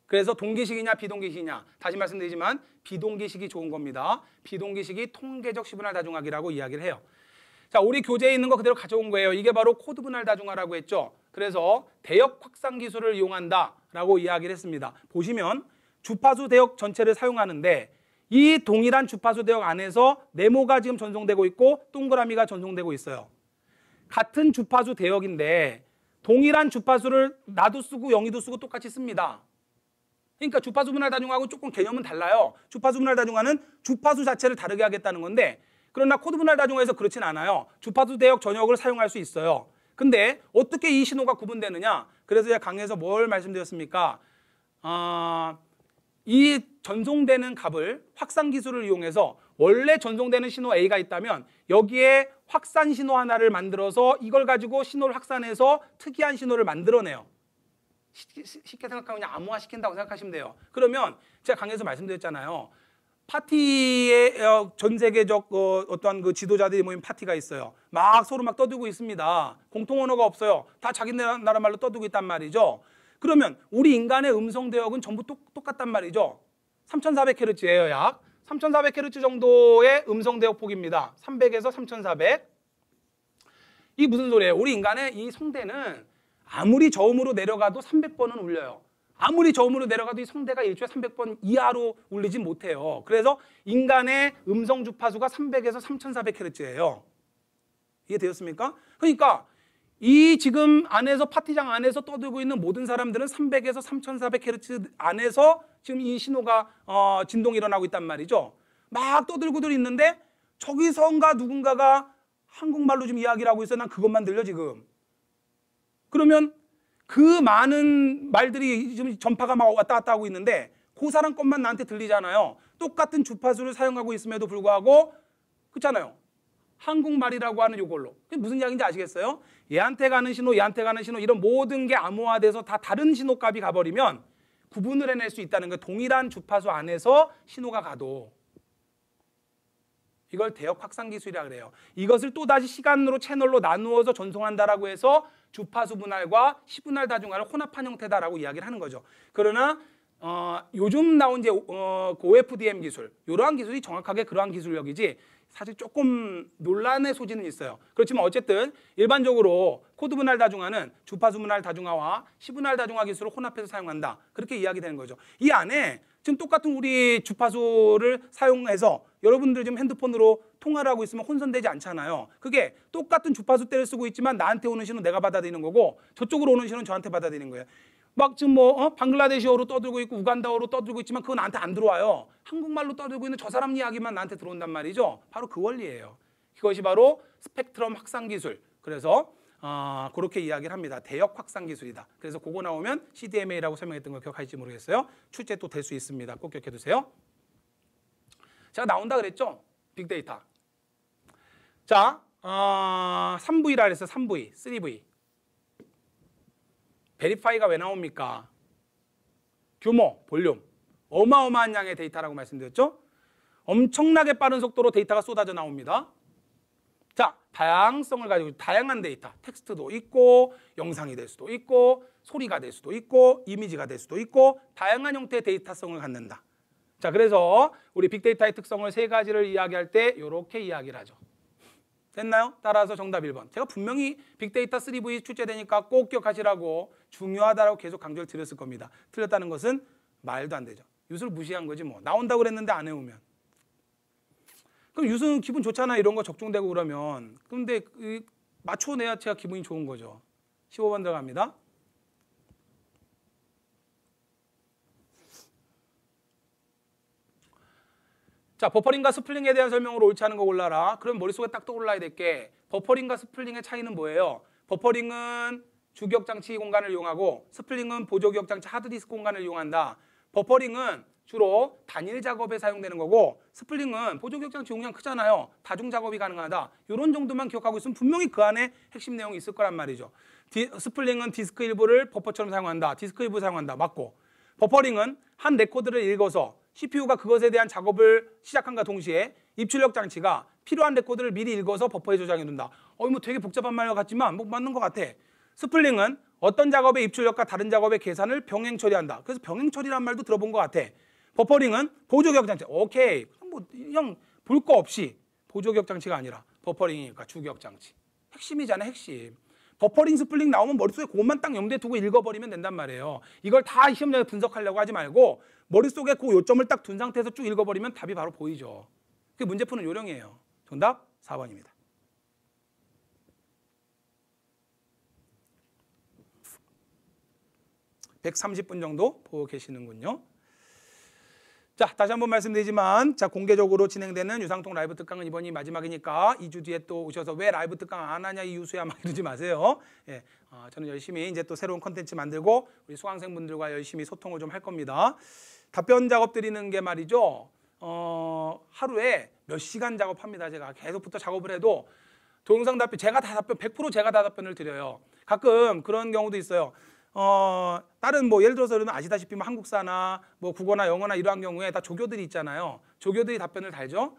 그래서 동기식이냐 비동기식이냐 다시 말씀드리지만 비동기식이 좋은 겁니다. 비동기식이 통계적 시분할 다중화기라고 이야기를 해요. 자, 우리 교재에 있는 거 그대로 가져온 거예요. 이게 바로 코드 분할 다중화라고 했죠. 그래서 대역 확산 기술을 이용한다라고 이야기를 했습니다. 보시면 주파수 대역 전체를 사용하는데 이 동일한 주파수 대역 안에서 네모가 지금 전송되고 있고 동그라미가 전송되고 있어요. 같은 주파수 대역인데 동일한 주파수를 나도 쓰고 영희도 쓰고 똑같이 씁니다. 그러니까 주파수 분할 다중화하고 조금 개념은 달라요. 주파수 분할 다중화는 주파수 자체를 다르게 하겠다는 건데 그러나 코드 분할 다중화에서 그렇진 않아요. 주파수 대역 전역을 사용할 수 있어요. 근데 어떻게 이 신호가 구분되느냐? 그래서 제가 강의에서 뭘 말씀드렸습니까? 아, 이 전송되는 값을 확산 기술을 이용해서 원래 전송되는 신호 A가 있다면 여기에 확산 신호 하나를 만들어서 이걸 가지고 신호를 확산해서 특이한 신호를 만들어내요. 쉽게, 생각하면 그냥 암호화 시킨다고 생각하시면 돼요. 그러면 제가 강의에서 말씀드렸잖아요. 파티에 어, 전 세계적 어, 어떠한 그 지도자들이 모인 파티가 있어요. 막 서로 막 떠들고 있습니다. 공통 언어가 없어요. 다 자기 나라 말로 떠들고 있단 말이죠. 그러면 우리 인간의 음성 대역은 전부 똑, 똑같단 말이죠. 3,400Hz예요, 약. 3,400Hz 정도의 음성 대역 폭입니다. 300에서 3,400. 이 무슨 소리예요? 우리 인간의 이 성대는 아무리 저음으로 내려가도 300번은 울려요. 아무리 저음으로 내려가도 이 성대가 일주일에 300번 이하로 울리진 못해요. 그래서 인간의 음성 주파수가 300에서 3,400Hz예요. 이해되었습니까? 그러니까 이 지금 안에서 파티장 안에서 떠들고 있는 모든 사람들은 300에서 3,400Hz 안에서 지금 이 신호가 어, 진동이 일어나고 있단 말이죠. 막 떠들고들 있는데 저기선가 누군가가 한국말로 좀 이야기를 하고 있어. 난 그것만 들려 지금. 그러면 그 많은 말들이 지금 전파가 막 왔다 갔다 하고 있는데 그 사람 것만 나한테 들리잖아요. 똑같은 주파수를 사용하고 있음에도 불구하고 그렇잖아요. 한국말이라고 하는 이걸로. 그게 무슨 이야기인지 아시겠어요? 얘한테 가는 신호, 얘한테 가는 신호 이런 모든 게 암호화돼서 다 다른 신호값이 가버리면 구분을 해낼 수 있다는 거 동일한 주파수 안에서 신호가 가도 이걸 대역 확산 기술이라 그래요. 이것을 또다시 시간으로 채널로 나누어서 전송한다라고 해서 주파수 분할과 시분할 다중화를 혼합한 형태다라고 이야기를 하는 거죠. 그러나 어, 요즘 나온 이제 어, 그 OFDM 기술, 이러한 기술이 정확하게 그러한 기술력이지 사실 조금 논란의 소지는 있어요. 그렇지만 어쨌든 일반적으로 코드 분할 다중화는 주파수 분할 다중화와 시분할 다중화 기술을 혼합해서 사용한다. 그렇게 이야기되는 거죠. 이 안에 지금 똑같은 우리 주파수를 사용해서 여러분들 지금 핸드폰으로 통화를 하고 있으면 혼선되지 않잖아요. 그게 똑같은 주파수대를 쓰고 있지만 나한테 오는 신호 내가 받아들이는 거고 저쪽으로 오는 신호는 저한테 받아들이는 거예요. 막 지금 뭐 어? 방글라데시어로 떠들고 있고 우간다어로 떠들고 있지만 그건 나한테 안 들어와요. 한국말로 떠들고 있는 저 사람 이야기만 나한테 들어온단 말이죠. 바로 그 원리예요. 그것이 바로 스펙트럼 확산 기술. 그래서 어, 그렇게 이야기를 합니다. 대역 확산 기술이다. 그래서 그거 나오면 CDMA라고 설명했던 거 기억하실지 모르겠어요. 출제 또 될 수 있습니다. 꼭 기억해 두세요. 제가 나온다 그랬죠? 빅데이터. 자, 어, 3V라 그랬어요. 3V, 3V. verify가 왜 나옵니까? 규모, 볼륨. 어마어마한 양의 데이터라고 말씀드렸죠? 엄청나게 빠른 속도로 데이터가 쏟아져 나옵니다. 자, 다양성을 가지고 다양한 데이터, 텍스트도 있고, 영상이 될 수도 있고, 소리가 될 수도 있고, 이미지가 될 수도 있고, 다양한 형태의 데이터성을 갖는다. 자, 그래서 우리 빅데이터의 특성을 세 가지를 이야기할 때 이렇게 이야기를 하죠. 됐나요? 따라서 정답 1번. 제가 분명히 빅데이터 3V 출제되니까 꼭 기억하시라고 중요하다고 계속 강조를 드렸을 겁니다. 틀렸다는 것은 말도 안 되죠. 유수를 무시한 거지 뭐. 나온다고 그랬는데 안 해오면. 그럼 유수는 기분 좋잖아 이런 거 적중되고 그러면. 근데 그 맞춰내야 제가 기분이 좋은 거죠. 15번 들어갑니다. 자, 버퍼링과 스플링에 대한 설명으로 옳지 않은 거 골라라. 그럼 머릿속에 딱 떠올라야 될 게 버퍼링과 스플링의 차이는 뭐예요? 버퍼링은 주기억 장치 공간을 이용하고 스풀링은 보조 기억 장치 하드디스크 공간을 이용한다. 버퍼링은 주로 단일 작업에 사용되는 거고 스풀링은 보조 기억 장치 용량 크잖아요. 다중 작업이 가능하다. 이런 정도만 기억하고 있으면 분명히 그 안에 핵심 내용이 있을 거란 말이죠. 디, 스풀링은 디스크 일부를 버퍼처럼 사용한다. 디스크 일부 사용한다. 맞고 버퍼링은 한 레코드를 읽어서 CPU가 그것에 대한 작업을 시작한과 동시에 입출력 장치가 필요한 레코드를 미리 읽어서 버퍼에 저장해 둔다. 어, 뭐 되게 복잡한 말 같지만 뭐 맞는 것 같아. 스풀링은 어떤 작업의 입출력과 다른 작업의 계산을 병행 처리한다. 그래서 병행 처리란 말도 들어본 것 같아. 버퍼링은 보조 기억 장치. 오케이. 뭐 그냥 볼 거 없이 보조 기억 장치가 아니라 버퍼링이니까 주기억 장치. 핵심이잖아, 핵심. 버퍼링 스풀링 나오면 머릿속에 그것만 딱 염두에 두고 읽어버리면 된단 말이에요. 이걸 다 시험장에 분석하려고 하지 말고 머릿속에 그 요점을 딱 둔 상태에서 쭉 읽어버리면 답이 바로 보이죠. 그게 문제 푸는 요령이에요. 정답 4번입니다. (130분) 정도 보고 계시는군요. 자, 다시 한번 말씀드리지만 자, 공개적으로 진행되는 유상통 라이브 특강은 이번이 마지막이니까 2주 뒤에 또 오셔서 왜 라이브 특강 안 하냐 이 유수야 막 이러지 마세요. 예, 어, 저는 열심히 이제 또 새로운 컨텐츠 만들고 우리 수강생분들과 열심히 소통을 좀 할 겁니다. 답변 작업 드리는 게 말이죠. 어, 하루에 몇 시간 작업합니다. 제가 계속부터 작업을 해도 동영상 답변 제가 다 답변 100% 제가 다 답변을 드려요. 가끔 그런 경우도 있어요. 어, 다른 뭐 예를 들어서 그러면 아시다시피 뭐 한국사나 뭐 국어나 영어나 이러한 경우에 다 조교들이 있잖아요. 조교들이 답변을 달죠.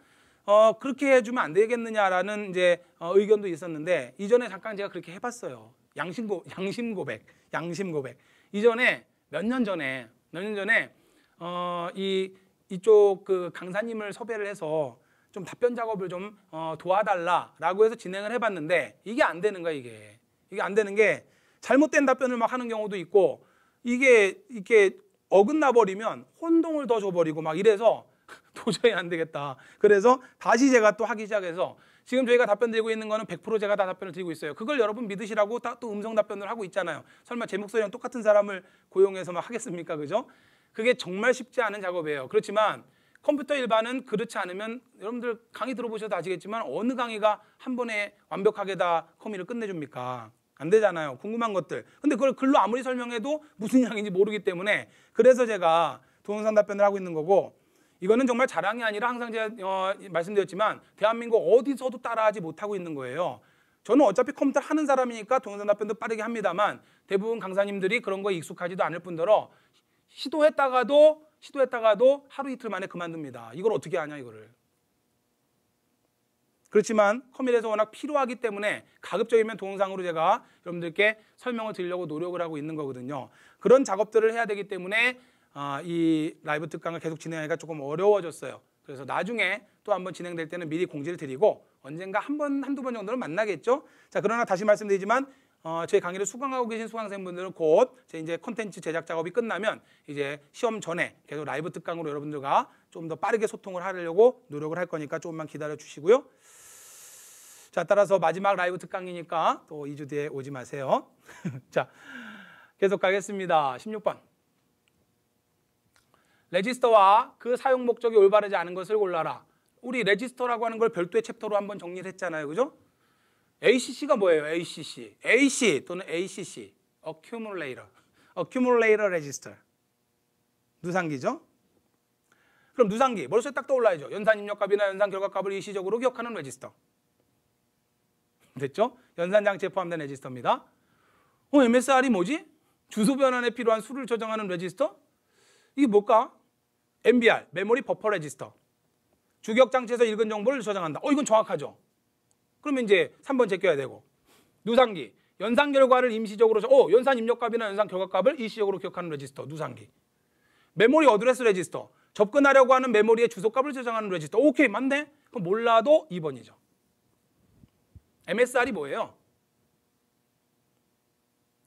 어, 그렇게 해주면 안 되겠느냐라는 이제 어, 의견도 있었는데 이전에 잠깐 제가 그렇게 해봤어요. 양심 고 양심 고백, 양심 고백. 이전에 몇 년 전에 몇 년 전에 어, 이 이쪽 그 강사님을 섭외를 해서 좀 답변 작업을 좀 어, 도와달라라고 해서 진행을 해봤는데 이게 안 되는 거야 이게 이게 안 되는 게 잘못된 답변을 막 하는 경우도 있고 이게 이렇게 어긋나 버리면 혼동을 더 줘버리고 막 이래서 도저히 안 되겠다. 그래서 다시 제가 또 하기 시작해서 지금 저희가 답변 드리고 있는 거는 100% 제가 다 답변을 드리고 있어요. 그걸 여러분 믿으시라고 다또 음성 답변을 하고 있잖아요. 설마 제 목소리랑 똑같은 사람을 고용해서 막 하겠습니까? 그죠? 그게 정말 쉽지 않은 작업이에요. 그렇지만 컴퓨터 일반은 그렇지 않으면 여러분들 강의 들어보셔도 아시겠지만 어느 강의가 한 번에 완벽하게 다 커미를 끝내줍니까? 안 되잖아요. 궁금한 것들. 근데 그걸 글로 아무리 설명해도 무슨 양인지 모르기 때문에 그래서 제가 동영상 답변을 하고 있는 거고 이거는 정말 자랑이 아니라 항상 제가 어, 말씀드렸지만 대한민국 어디서도 따라하지 못하고 있는 거예요. 저는 어차피 컴퓨터 하는 사람이니까 동영상 답변도 빠르게 합니다만 대부분 강사님들이 그런 거에 익숙하지도 않을 뿐더러 시도했다가도 시도했다가도 하루 이틀 만에 그만둡니다. 이걸 어떻게 하냐 이거를. 그렇지만 커밋에서 워낙 필요하기 때문에 가급적이면 동영상으로 제가 여러분들께 설명을 드리려고 노력을 하고 있는 거거든요. 그런 작업들을 해야 되기 때문에 아, 이 라이브 특강을 계속 진행하기가 조금 어려워졌어요. 그래서 나중에 또 한번 진행될 때는 미리 공지를 드리고 언젠가 한 번, 한두 번 정도는 만나겠죠. 자, 그러나 다시 말씀드리지만 어, 저희 강의를 수강하고 계신 수강생분들은 곧 제 이제 콘텐츠 제작 작업이 끝나면 이제 시험 전에 계속 라이브 특강으로 여러분들과 좀 더 빠르게 소통을 하려고 노력을 할 거니까 조금만 기다려 주시고요. 자, 따라서 마지막 라이브 특강이니까 또 2주 뒤에 오지 마세요. 자, 계속 가겠습니다. 16번. 레지스터와 그 사용 목적이 올바르지 않은 것을 골라라. 우리 레지스터라고 하는 걸 별도의 챕터로 한번 정리를 했잖아요. 그죠? ACC가 뭐예요? ACC. AC 또는 ACC. Accumulator. Accumulator Register. 누산기죠? 그럼 누산기. 머릿속에 딱 떠올라야죠. 연산 입력값이나 연산 결과값을 일시적으로 기억하는 레지스터. 됐죠? 연산 장치에 포함된 레지스터입니다. 어, MSR이 뭐지? 주소 변환에 필요한 수를 저장하는 레지스터? 이게 뭘까? MBR, 메모리 버퍼 레지스터. 주기억 장치에서 읽은 정보를 저장한다. 어, 이건 정확하죠. 그러면 이제 3번 제껴야 되고. 누산기, 연산 결과를 임시적으로 어, 연산 입력값이나 연산 결과값을 일시적으로 기억하는 레지스터. 누산기. 메모리 어드레스 레지스터. 접근하려고 하는 메모리의 주소값을 저장하는 레지스터. 오케이, 맞네. 그럼 몰라도 2번이죠. MSR이 뭐예요?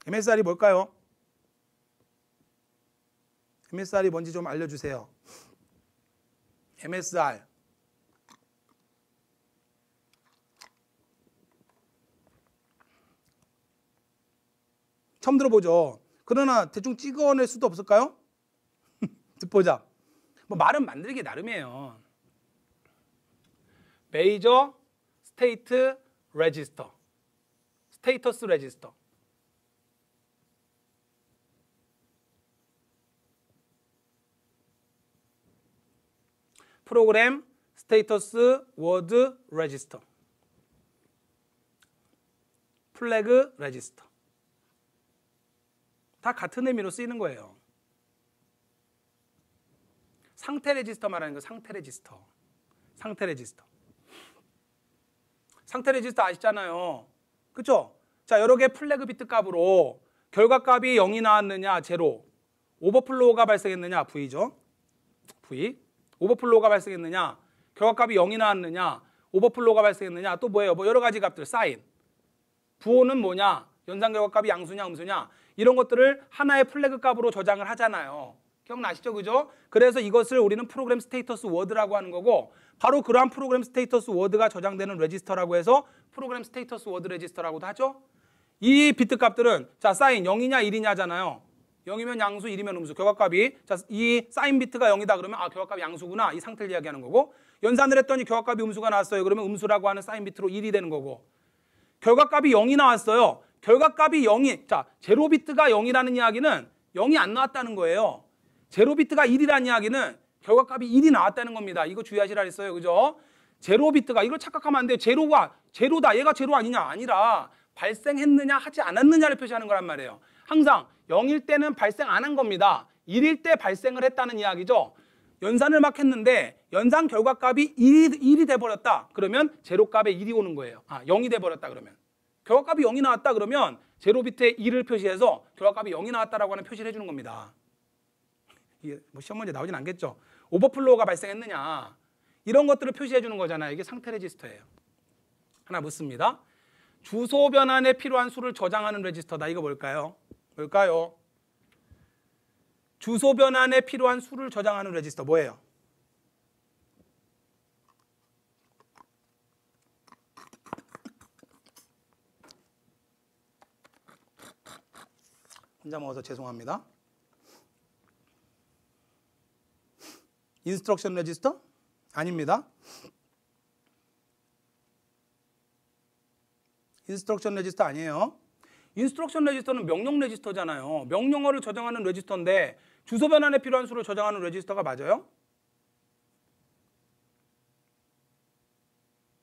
MSR이 뭘까요? MSR이 뭔지 좀 알려주세요. MSR. 처음 들어보죠. 그러나 대충 찍어낼 수도 없을까요? 듣보자. 뭐 말은 만들기 나름이에요. 메이저 State 레지스터. Status 레지스터. 프로그램 status 워드 레지스터. 플래그 레지스터. 다 같은 의미로 쓰이는 거예요. 상태 레지스터 말하는 거 상태 레지스터. 상태 레지스터. 상태 레지스터 아시잖아요. 그쵸? 자, 여러 개 플래그 비트 값으로 결과 값이 0이 나왔느냐, 제로. 오버플로우가 발생했느냐, V죠. V. 오버플로우가 발생했느냐, 결과 값이 0이 나왔느냐, 오버플로우가 발생했느냐, 또 뭐예요? 뭐 여러 가지 값들, 사인. 부호는 뭐냐, 연산 결과 값이 양수냐, 음수냐, 이런 것들을 하나의 플래그 값으로 저장을 하잖아요. 기억나시죠? 그죠? 그래서 이것을 우리는 프로그램 status 워드라고 하는 거고 바로 그러한 프로그램 status 워드가 저장되는 레지스터라고 해서 프로그램 status 워드 레지스터라고도 하죠. 이 비트 값들은 자 사인 0이냐 1이냐잖아요. 0이면 양수, 1이면 음수. 결과값이 자 이 사인 비트가 0이다 그러면 아 결과값이 양수구나 이 상태를 이야기하는 거고 연산을 했더니 결과값이 음수가 나왔어요. 그러면 음수라고 하는 사인 비트로 1이 되는 거고 결과값이 0이 나왔어요. 결과값이 0이 자 제로 비트가 0이라는 이야기는 0이 안 나왔다는 거예요. 제로 비트가 1이라는 이야기는 결과값이 1이 나왔다는 겁니다. 이거 주의하시라 했어요. 그죠? 제로 비트가 이걸 착각하면 안 돼요. 제로가 제로다. 얘가 제로 아니냐? 아니라 발생했느냐 하지 않았느냐를 표시하는 거란 말이에요. 항상 0일 때는 발생 안 한 겁니다. 1일 때 발생을 했다는 이야기죠. 연산을 막 했는데 연산 결과값이 1이, 1이 돼버렸다. 그러면 제로값에 1이 오는 거예요. 아, 0이 돼버렸다 그러면. 결과값이 0이 나왔다 그러면 제로 비트에 1을 표시해서 결과값이 0이 나왔다라고 하는 표시를 해주는 겁니다. 뭐 시험 문제 나오진 않겠죠. 오버플로우가 발생했느냐 이런 것들을 표시해 주는 거잖아요. 이게 상태 레지스터예요. 하나 묻습니다. 주소 변환에 필요한 수를 저장하는 레지스터다. 이거 뭘까요? 뭘까요? 주소 변환에 필요한 수를 저장하는 레지스터 뭐예요? 혼자 먹어서 죄송합니다. instruction 레지스터? 아닙니다. instruction 레지스터 아니에요. instruction 레지스터는 명령 레지스터잖아요. 명령어를 저장하는 레지스터인데 주소 변환에 필요한 수를 저장하는 레지스터가 맞아요?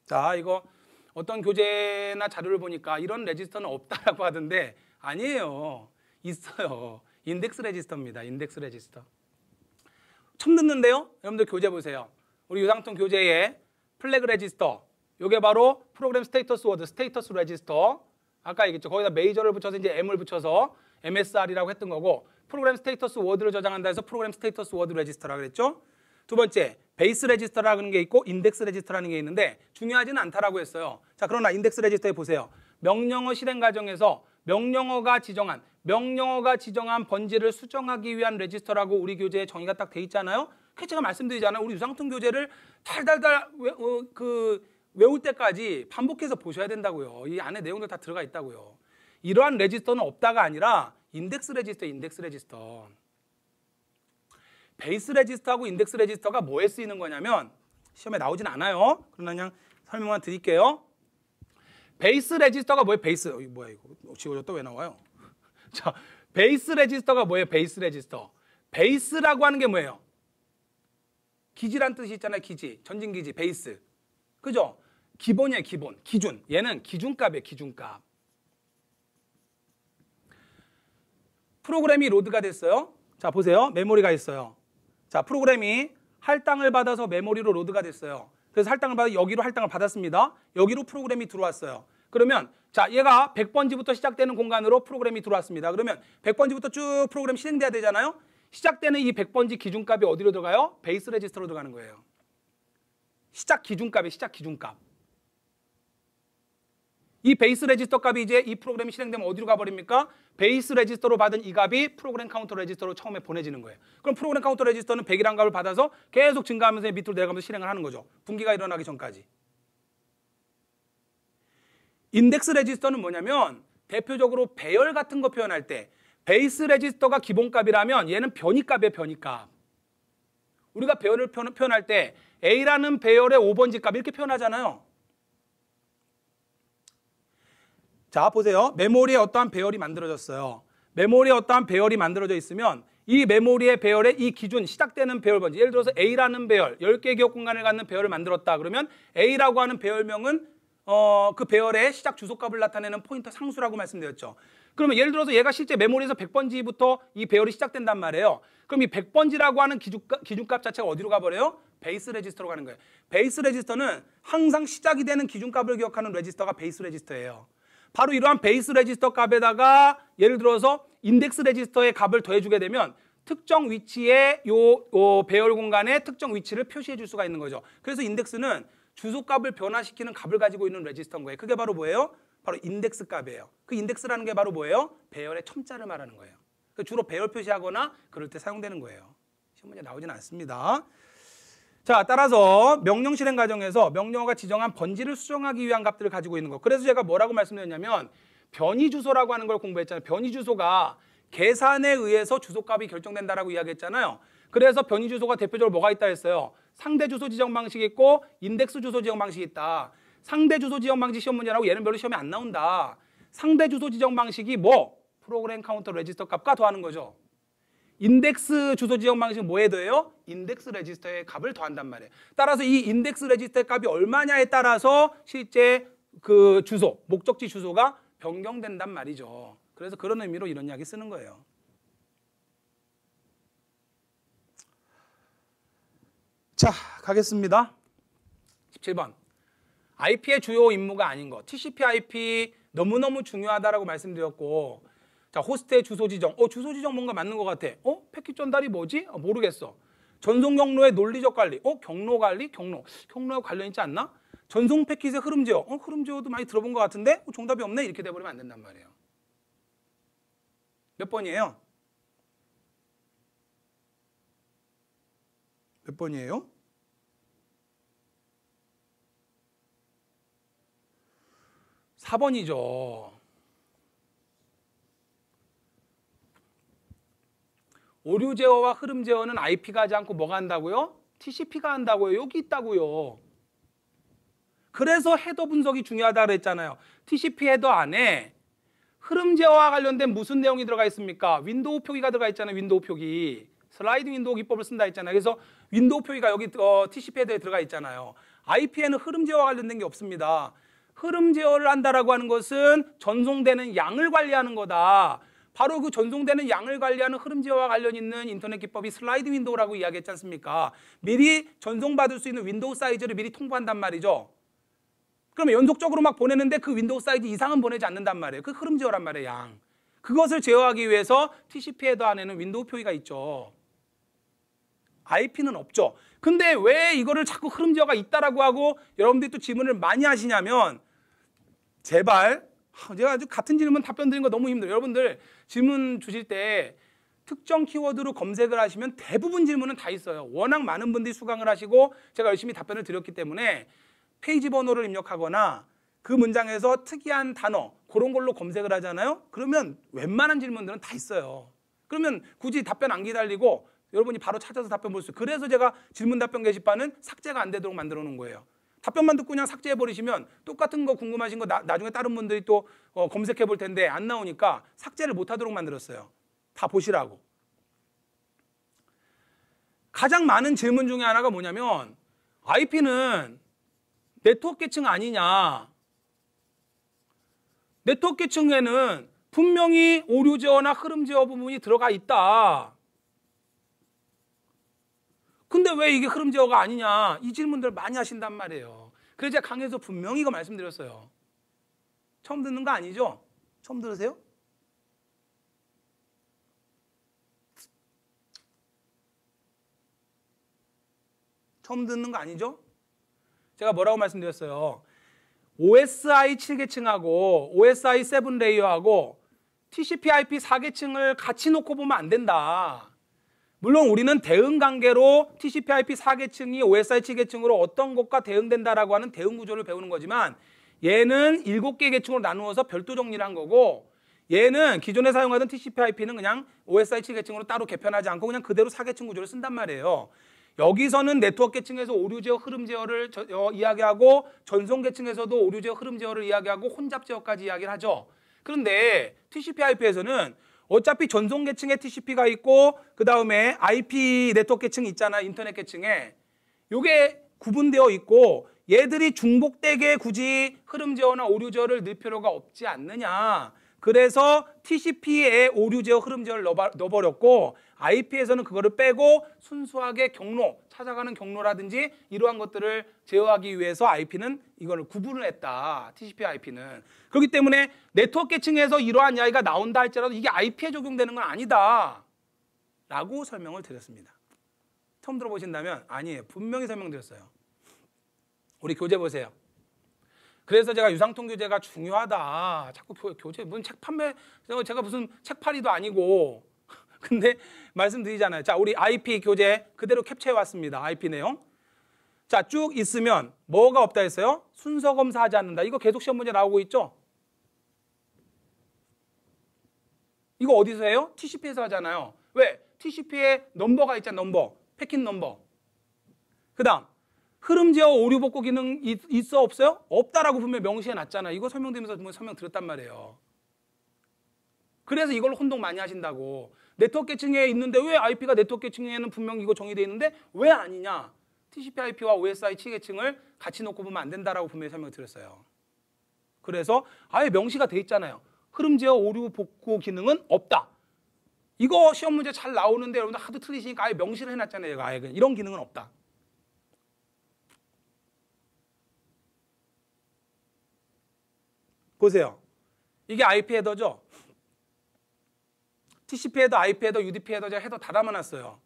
자, 이거 어떤 교재나 자료를 보니까 이런 레지스터는 없다라고 하던데 아니에요. 있어요. 인덱스 레지스터입니다. 인덱스 레지스터. 처음 듣는데요? 여러분들 교재 보세요. 우리 유상통 교재의 flag 레지스터. 요게 바로 프로그램 status word, status 레지스터. 아까 얘기했죠. 거기다 메이저를 붙여서 이제 M을 붙여서 MSR이라고 했던 거고 프로그램 status word를 저장한다 해서 프로그램 status word 레지스터라고 그랬죠. 두 번째, 베이스 레지스터라는 게 있고 인덱스 레지스터라는 게 있는데 중요하지는 않다라고 했어요. 자, 그러나 인덱스 레지스터에 보세요. 명령어 실행 과정에서 명령어가 지정한 명령어가 지정한 번지를 수정하기 위한 레지스터라고 우리 교재에 정의가 딱 돼 있잖아요. 그 제가 말씀드리잖아요. 우리 유상통 교재를 달달달 외, 어, 그 외울 때까지 반복해서 보셔야 된다고요. 이 안에 내용들 다 들어가 있다고요. 이러한 레지스터는 없다가 아니라 인덱스 레지스터, 인덱스 레지스터. 베이스 레지스터하고 인덱스 레지스터가 뭐에 쓰이는 거냐면 시험에 나오진 않아요. 그러나 그냥 설명만 드릴게요. 베이스 레지스터가 뭐예요? 베이스. 어, 뭐야 이거? 지워졌다 왜 나와요? 자, 베이스 레지스터가 뭐예요? 베이스 레지스터. 베이스라고 하는 게 뭐예요? 기지란 뜻이 있잖아요. 기지. 전진 기지. 베이스. 그죠? 기본이에요. 기본. 기준. 얘는 기준값이에요. 기준값. 프로그램이 load가 됐어요. 자, 보세요. 메모리가 있어요. 자, 프로그램이 할당을 받아서 메모리로 load가 됐어요. 그래서 할당을 받아 여기로 할당을 받았습니다. 여기로 프로그램이 들어왔어요. 그러면 자, 얘가 100번지부터 시작되는 공간으로 프로그램이 들어왔습니다. 그러면 100번지부터 쭉 프로그램 실행돼야 되잖아요. 시작되는 이 100번지 기준값이 어디로 들어가요? 베이스 레지스터로 들어가는 거예요. 시작 기준값이 시작 기준값. 이 베이스 레지스터 값이 이제 이 프로그램이 실행되면 어디로 가버립니까? 베이스 레지스터로 받은 이 값이 프로그램 카운터 레지스터로 처음에 보내지는 거예요. 그럼 프로그램 카운터 레지스터는 100이라는 값을 받아서 계속 증가하면서 밑으로 내려가면서 실행을 하는 거죠. 분기가 일어나기 전까지. 인덱스 레지스터는 뭐냐면 대표적으로 배열 같은 거 표현할 때 베이스 레지스터가 기본값이라면 얘는 변이값이에요, 변이값. 우리가 배열을 표현할 때 A라는 배열의 5번지 값 이렇게 표현하잖아요. 자, 보세요. 메모리에 어떠한 배열이 만들어졌어요. 메모리에 어떠한 배열이 만들어져 있으면 이 메모리의 배열의 이 기준 시작되는 배열 번지 예를 들어서 A라는 배열 10개 기억 공간을 갖는 배열을 만들었다 그러면 A라고 하는 배열명은 어, 그 배열의 시작 주소값을 나타내는 포인터 상수라고 말씀드렸죠. 그러면 예를 들어서 얘가 실제 메모리에서 100번지부터 이 배열이 시작된단 말이에요. 그럼 이 100번지라고 하는 기준값, 기준값 자체가 어디로 가버려요? 베이스 레지스터로 가는 거예요. 베이스 레지스터는 항상 시작이 되는 기준값을 기억하는 레지스터가 베이스 레지스터예요. 바로 이러한 베이스 레지스터 값에다가 예를 들어서 인덱스 레지스터의 값을 더해주게 되면 특정 위치에 요, 요 배열 공간의 특정 위치를 표시해 줄 수가 있는 거죠. 그래서 인덱스는 주소 값을 변화시키는 값을 가지고 있는 레지스터인 거예요. 그게 바로 뭐예요? 바로 인덱스 값이에요. 그 인덱스라는 게 바로 뭐예요? 배열의 첨자를 말하는 거예요. 그 주로 배열 표시하거나 그럴 때 사용되는 거예요. 시험 문제 나오진 않습니다. 자, 따라서 명령 실행 과정에서 명령어가 지정한 번지를 수정하기 위한 값들을 가지고 있는 거. 그래서 제가 뭐라고 말씀드렸냐면 변이 주소라고 하는 걸 공부했잖아요. 변이 주소가 계산에 의해서 주소값이 결정된다라고 이야기했잖아요. 그래서 변이 주소가 대표적으로 뭐가 있다 했어요. 상대 주소 지정 방식이 있고 인덱스 주소 지정 방식이 있다. 상대 주소 지정 방식 시험 문제라고 얘는 별로 시험에 안 나온다. 상대 주소 지정 방식이 뭐? 프로그램 카운터 레지스터 값과 더하는 거죠. 인덱스 주소 지정 방식은 뭐에 더해요? 인덱스 레지스터의 값을 더한단 말이에요. 따라서 이 인덱스 레지스터의 값이 얼마냐에 따라서 실제 그 주소, 목적지 주소가 변경된단 말이죠. 그래서 그런 의미로 이런 이야기 쓰는 거예요.
자, 가겠습니다.
17번. IP의 주요 임무가 아닌 거. TCP/IP 너무너무 중요하다라고 말씀드렸고, 자 호스트의 주소 지정. 어 주소 지정 뭔가 맞는 것 같아. 어 패킷 전달이 뭐지? 어, 모르겠어. 전송 경로의 논리적 관리. 어 경로 관리? 경로. 경로와 관련 있지 않나? 전송 패킷의 흐름 제어. 어 흐름 제어도 많이 들어본 것 같은데 어, 정답이 없네. 이렇게 돼버리면 안 된단 말이에요. 몇 번이에요?
몇 번이에요?
사 번이죠 오류 제어와 흐름 제어는 IP가 하지 않고 뭐가 한다고요? TCP가 한다고요. 여기 있다고요. 그래서 헤더 분석이 중요하다 그랬잖아요. TCP 헤더 안에 흐름 제어와 관련된 무슨 내용이 들어가 있습니까? 윈도우 표기가 들어가 있잖아요. 윈도우 표기. 슬라이드 윈도우 기법을 쓴다 했잖아요. 그래서 윈도우 표기가 여기 어, TCP 헤더에 들어가 있잖아요. IP에는 흐름 제어와 관련된 게 없습니다. 흐름 제어를 한다라고 하는 것은 전송되는 양을 관리하는 거다. 바로 그 전송되는 양을 관리하는 흐름 제어와 관련 있는 인터넷 기법이 슬라이드 윈도우라고 이야기했지 않습니까? 미리 전송받을 수 있는 윈도우 사이즈를 미리 통보한단 말이죠. 그러면 연속적으로 막 보내는데 그 윈도우 사이즈 이상은 보내지 않는단 말이에요. 그 흐름 제어란 말이에요, 양. 그것을 제어하기 위해서 TCP 헤더 안에는 윈도우 표기가 있죠. IP는 없죠. 근데 왜 이거를 자꾸 흐름 제어가 있다라고 하고 여러분들이 또 질문을 많이 하시냐면 제발 제가 아주 같은 질문 답변 드리는 거 너무 힘들어요. 여러분들 질문 주실 때 특정 키워드로 검색을 하시면 대부분 질문은 다 있어요. 워낙 많은 분들이 수강을 하시고 제가 열심히 답변을 드렸기 때문에 페이지 번호를 입력하거나 그 문장에서 특이한 단어 그런 걸로 검색을 하잖아요. 그러면 웬만한 질문들은 다 있어요. 그러면 굳이 답변 안 기다리고 여러분이 바로 찾아서 답변 볼 수 있어요. 그래서 제가 질문 답변 게시판은 삭제가 안 되도록 만들어 놓은 거예요. 답변만 듣고 그냥 삭제해 버리시면 똑같은 거 궁금하신 거 나, 중에 다른 분들이 또 어, 검색해 볼 텐데 안 나오니까 삭제를 못 하도록 만들었어요. 다 보시라고. 가장 많은 질문 중에 하나가 뭐냐면 IP는 네트워크 계층 아니냐. 네트워크 계층에는 분명히 오류 제어나 흐름 제어 부분이 들어가 있다. 근데 왜 이게 흐름 제어가 아니냐? 이 질문들 많이 하신단 말이에요. 그래서 제가 강의에서 분명히 이거 말씀드렸어요. 처음 듣는 거 아니죠? 처음 들으세요? 처음 듣는 거 아니죠? 제가 뭐라고 말씀드렸어요? OSI 7계층하고 OSI 7 레이어하고 TCP/IP 4계층을 같이 놓고 보면 안 된다. 물론 우리는 대응 관계로 TCP/IP 4계층이 OSI 7계층으로 어떤 것과 대응된다라고 하는 대응 구조를 배우는 거지만 얘는 7개 계층으로 나누어서 별도 정리를 한 거고 얘는 기존에 사용하던 TCP/IP는 그냥 OSI 7계층으로 따로 개편하지 않고 그냥 그대로 4계층 구조를 쓴단 말이에요. 여기서는 네트워크 계층에서 오류 제어, 흐름 제어를 저, 어, 이야기하고 전송 계층에서도 오류 제어, 흐름 제어를 이야기하고 혼잡 제어까지 이야기를 하죠. 그런데 TCP/IP에서는 어차피 전송 계층에 TCP가 있고 그 다음에 IP 네트워크 계층이 있잖아 인터넷 계층에 요게 구분되어 있고 얘들이 중복되게 굳이 흐름 제어나 오류 제어를 넣을 필요가 없지 않느냐. 그래서 TCP에 오류 제어, 흐름 제어를 넣어버렸고 IP에서는 그거를 빼고 순수하게 경로, 찾아가는 경로라든지 이러한 것들을 제어하기 위해서 IP는 이거를 구분을 했다. TCP IP는. 그렇기 때문에 네트워크 계층에서 이러한 이야기가 나온다 할지라도 이게 IP에 적용되는 건 아니다. 라고 설명을 드렸습니다. 처음 들어보신다면 아니에요. 분명히 설명드렸어요. 우리 교재 보세요. 그래서 제가 유상통 교재가 중요하다. 자꾸 교, 교재 무슨 책 판매 제가 무슨 책팔이도 아니고 근데 말씀드리잖아요. 자, 우리 IP 교재 그대로 캡처해 왔습니다. IP 내용. 자, 쭉 있으면 뭐가 없다 했어요? 순서 검사하지 않는다. 이거 계속 시험 문제 나오고 있죠? 이거 어디서 해요? TCP에서 하잖아요. 왜? TCP에 넘버가 있잖아, 넘버. 패킷 넘버. 그 다음 흐름 제어 오류 복구 기능 있, 있어 없어요? 없다라고 분명 명시해 놨잖아. 이거 설명드리면서 설명 드렸단 말이에요. 그래서 이걸 혼동 많이 하신다고. 네트워크 계층에 있는데 왜 IP가 네트워크 계층에는 분명 이거 정의되어 있는데 왜 아니냐? TCP IP와 OSI 칠계층을 같이 놓고 보면 안 된다라고 분명히 설명을 드렸어요. 그래서 아예 명시가 돼 있잖아요. 흐름 제어 오류 복구 기능은 없다. 이거 시험 문제 잘 나오는데 여러분들 하도 틀리시니까 아예 명시를 해놨잖아요. 아예 이런 기능은 없다. 보세요. 이게 IP 헤더죠. TCP 헤더, IP 헤더, UDP 헤더 제가 헤더 다 담아놨어요.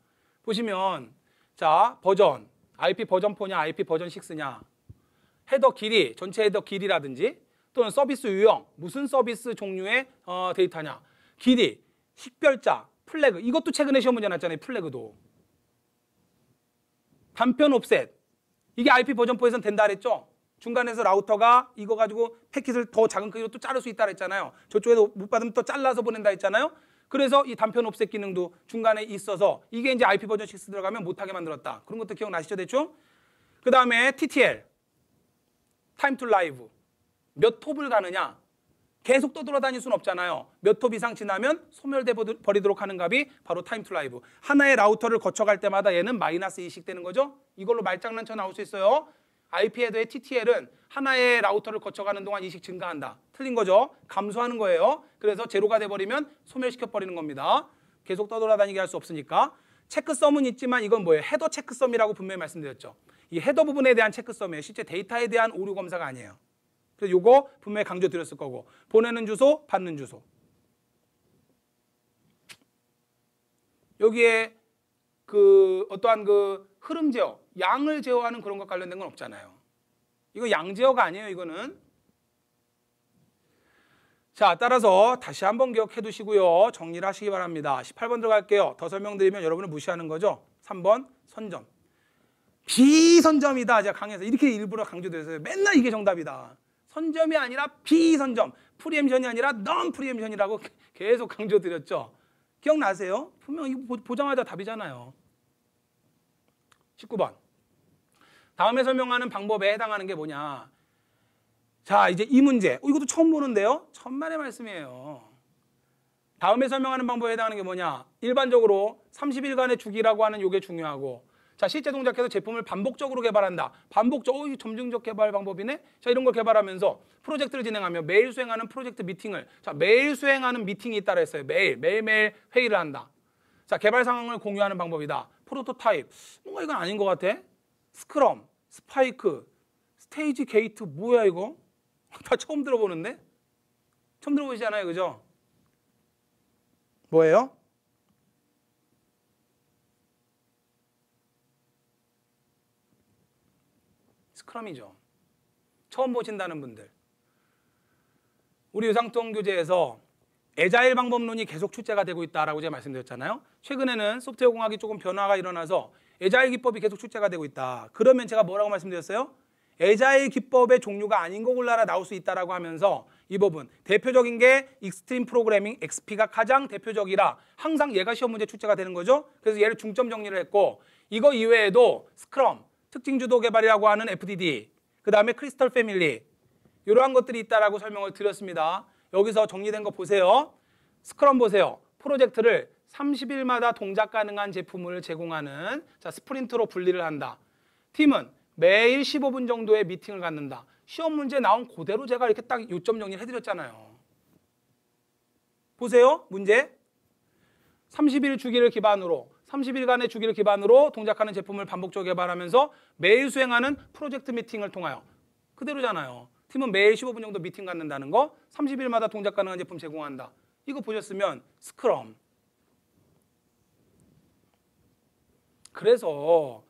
보시면 자 버전. IP 버전 4냐 IP 버전 6냐. 헤더 길이 전체 헤더 길이라든지 또는 서비스 유형. 무슨 서비스 종류의 어, 데이터냐. 길이 식별자 flag. 이것도 최근에 시험 문제 났잖아요 flag도. 단편 offset. 이게 IP 버전 4에서는 된다 그랬죠? 중간에서 router가 이거 가지고 패킷을 더 작은 크기로 또 자를 수 있다 그랬잖아요. 저쪽에서 못 받으면 또 잘라서 보낸다 했잖아요 그래서 이 단편 offset 기능도 중간에 있어서 이게 이제 IP 버전 6 들어가면 못하게 만들었다 그런 것도 기억나시죠 대충 그 다음에 TTL time to live 몇 hop을 가느냐 계속 떠돌아다닐 수는 없잖아요. 몇 hop 이상 지나면 소멸돼 버리도록 하는 값이 바로 time to live. 하나의 router를 거쳐갈 때마다 얘는 마이너스 1씩 되는 거죠. 이걸로 말장난쳐 나올 수 있어요. IP header의 TTL은 하나의 router를 거쳐가는 동안 1씩 증가한다. 틀린 거죠. 감소하는 거예요. 그래서 제로가 돼버리면 소멸시켜 버리는 겁니다. 계속 떠돌아다니게 할 수 없으니까. 체크썸은 있지만 이건 뭐예요? 헤더 체크썸이라고 분명히 말씀드렸죠. 이 헤더 부분에 대한 체크썸이에요. 실제 데이터에 대한 오류 검사가 아니에요. 그래서 요거 분명히 강조드렸을 거고 보내는 주소, 받는 주소. 여기에 그 어떠한 그 흐름 제어, 양을 제어하는 그런 것 관련된 건 없잖아요. 이거 양 제어가 아니에요, 이거는. 자, 따라서 다시 한번 기억해 두시고요. 정리를 하시기 바랍니다. 18번 들어갈게요. 더 설명드리면 여러분을 무시하는 거죠. 3번 선점. 비선점이다. 제가 강의에서 이렇게 일부러 강조드렸어요. 맨날 이게 정답이다. 선점이 아니라 비선점. preemption이 아니라 non preemption이라고 계속 강조드렸죠. 기억나세요? 분명 이거 보자마자 답이잖아요. 19번. 다음에 설명하는 방법에 해당하는 게 뭐냐? 자, 이제 이 문제. 어, 이것도 처음 보는데요? 천만의 말씀이에요. 다음에 설명하는 방법에 해당하는 게 뭐냐? 일반적으로 30일간의 주기라고 하는 요게 중요하고 자, 실제 동작해서 제품을 반복적으로 개발한다. 반복적, 어, 이 점증적 개발 방법이네? 자, 이런 걸 개발하면서 프로젝트를 진행하며 매일 수행하는 프로젝트 미팅을, 자, 매일 수행하는 미팅이 있다고 했어요. 매일, 매일매일 회의를 한다. 자, 개발 상황을 공유하는 방법이다. 프로토타입. 뭔가 이건 아닌 것 같아. scrum, spike, stage gate, 뭐야, 이거? 다 처음 들어보는데? 처음 들어보시잖아요, 그죠? 뭐예요? scrum이죠. 처음 보신다는 분들. 우리 유상통 교재에서 agile 방법론이 계속 출제가 되고 있다라고 제가 말씀드렸잖아요. 최근에는 소프트웨어 공학이 조금 변화가 일어나서 agile 기법이 계속 출제가 되고 있다. 그러면 제가 뭐라고 말씀드렸어요? agile 기법의 종류가 아닌 거 골라라 나올 수 있다라고 하면서 이 부분 대표적인 게 extreme programming XP가 가장 대표적이라 항상 얘가 시험 문제 출제가 되는 거죠. 그래서 얘를 중점 정리를 했고 이거 이외에도 스크럼, 특징 주도 개발이라고 하는 FDD, 그 다음에 크리스털 패밀리 이러한 것들이 있다라고 설명을 드렸습니다. 여기서 정리된 거 보세요. 스크럼 보세요. 프로젝트를 30일마다 동작 가능한 제품을 제공하는 자, 스프린트로 분리를 한다. 팀은 매일 15분 정도의 미팅을 갖는다. 시험 문제 나온 그대로 제가 이렇게 딱 요점 정리를 해드렸잖아요. 보세요. 문제. 30일 주기를 기반으로 30일간의 주기를 기반으로 동작하는 제품을 반복적으로 개발하면서 매일 수행하는 프로젝트 미팅을 통하여 그대로잖아요. 팀은 매일 15분 정도 미팅 갖는다는 거, 30일마다 동작 가능한 제품 제공한다. 이거 보셨으면 스크럼. 그래서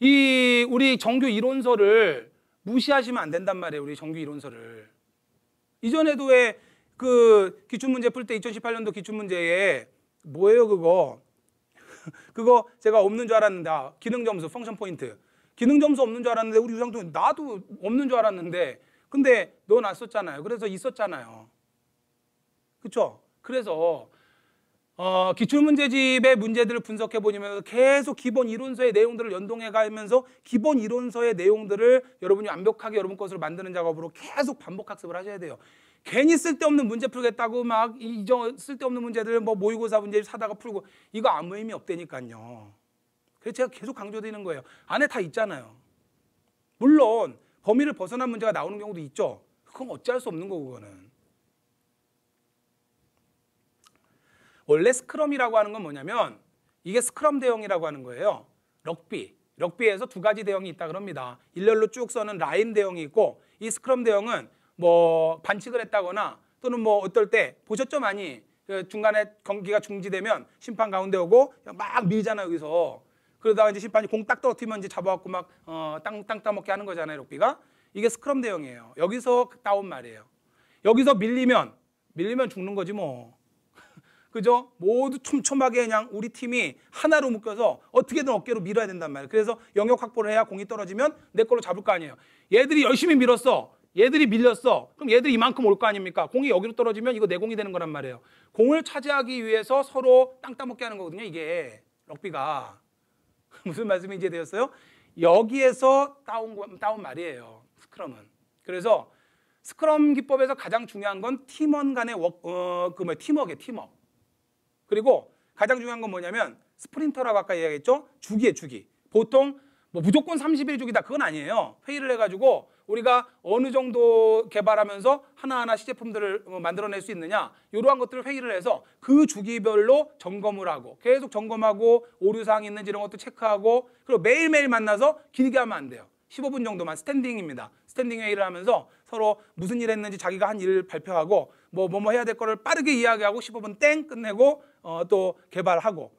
이 우리 정규 이론서를 무시하시면 안 된단 말이에요. 우리 정규 이론서를. 이전에도 왜 그 기출 문제 풀 때 2018년도 기출 문제에 뭐예요 그거? 그거 제가 없는 줄 알았는데 아, 기능 점수 펑션 포인트 기능 점수 없는 줄 알았는데 우리 유상도 나도 없는 줄 알았는데 근데 넣어놨었잖아요. 그래서 있었잖아요. 그렇죠? 그래서 어, 기출문제집의 문제들을 분석해 보면서 계속 기본 이론서의 내용들을 연동해 가면서 기본 이론서의 내용들을 여러분이 완벽하게 여러분 것으로 만드는 작업으로 계속 반복 학습을 하셔야 돼요. 괜히 쓸데없는 문제 풀겠다고 막 이저 쓸데없는 문제들 뭐 모의고사 문제 사다가 풀고 이거 아무 의미 없다니까요. 그래서 제가 계속 강조드리는 거예요. 안에 다 있잖아요. 물론 범위를 벗어난 문제가 나오는 경우도 있죠. 그건 어찌할 수 없는 거고 그거는. 원래 스크럼이라고 하는 건 뭐냐면 이게 스크럼 대형이라고 하는 거예요. 럭비. 럭비에서 두 가지 대형이 있다 그럽니다. 일렬로 쭉 서는 라인 대형이 있고 이 스크럼 대형은 뭐 반칙을 했다거나 또는 뭐 어떨 때 보셨죠 많이 그 중간에 경기가 중지되면 심판 가운데 오고 막 밀잖아요 여기서 그러다가 이제 심판이 공 딱 떨어뜨리면 이제 잡아갖고 막 어, 땅, 땅 따먹게 하는 거잖아요 럭비가 이게 스크럼 대형이에요 여기서 따온 말이에요 여기서 밀리면 밀리면 죽는 거지 뭐 그죠? 모두 촘촘하게 그냥 우리 팀이 하나로 묶여서 어떻게든 어깨로 밀어야 된단 말이에요. 그래서 영역 확보를 해야 공이 떨어지면 내 걸로 잡을 거 아니에요. 얘들이 열심히 밀었어. 얘들이 밀렸어. 그럼 얘들이 이만큼 올 거 아닙니까? 공이 여기로 떨어지면 이거 내 공이 되는 거란 말이에요. 공을 차지하기 위해서 서로 땅 따먹기 하는 거거든요. 이게 럭비가 무슨 말씀인지 되었어요? 여기에서 따온 거- 따온 말이에요. scrum은. 그래서 scrum 기법에서 가장 중요한 건 팀원 간의 워, 어, 그 뭐, 팀워크에 팀워크. 그리고 가장 중요한 건 뭐냐면 sprint라고 아까 이야기했죠? 주기에 주기. 보통 뭐 무조건 30일 주기다 그건 아니에요. 회의를 해가지고 우리가 어느 정도 개발하면서 하나하나 시제품들을 어, 만들어낼 수 있느냐 이러한 것들을 회의를 해서 그 주기별로 점검을 하고 계속 점검하고 오류사항이 있는지 이런 것도 체크하고 그리고 매일매일 만나서 길게 하면 안 돼요. 15분 정도만 standing입니다. standing 회의를 하면서 서로 무슨 일 했는지 자기가 한 일을 발표하고 뭐 뭐뭐 해야 될 거를 빠르게 이야기하고 15분 땡 끝내고 어, 또 개발하고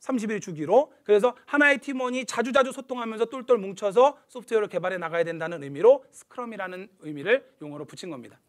30일 주기로 그래서 하나의 팀원이 자주자주 소통하면서 똘똘 뭉쳐서 소프트웨어를 개발해 나가야 된다는 의미로 scrum이라는 의미를 용어로 붙인 겁니다.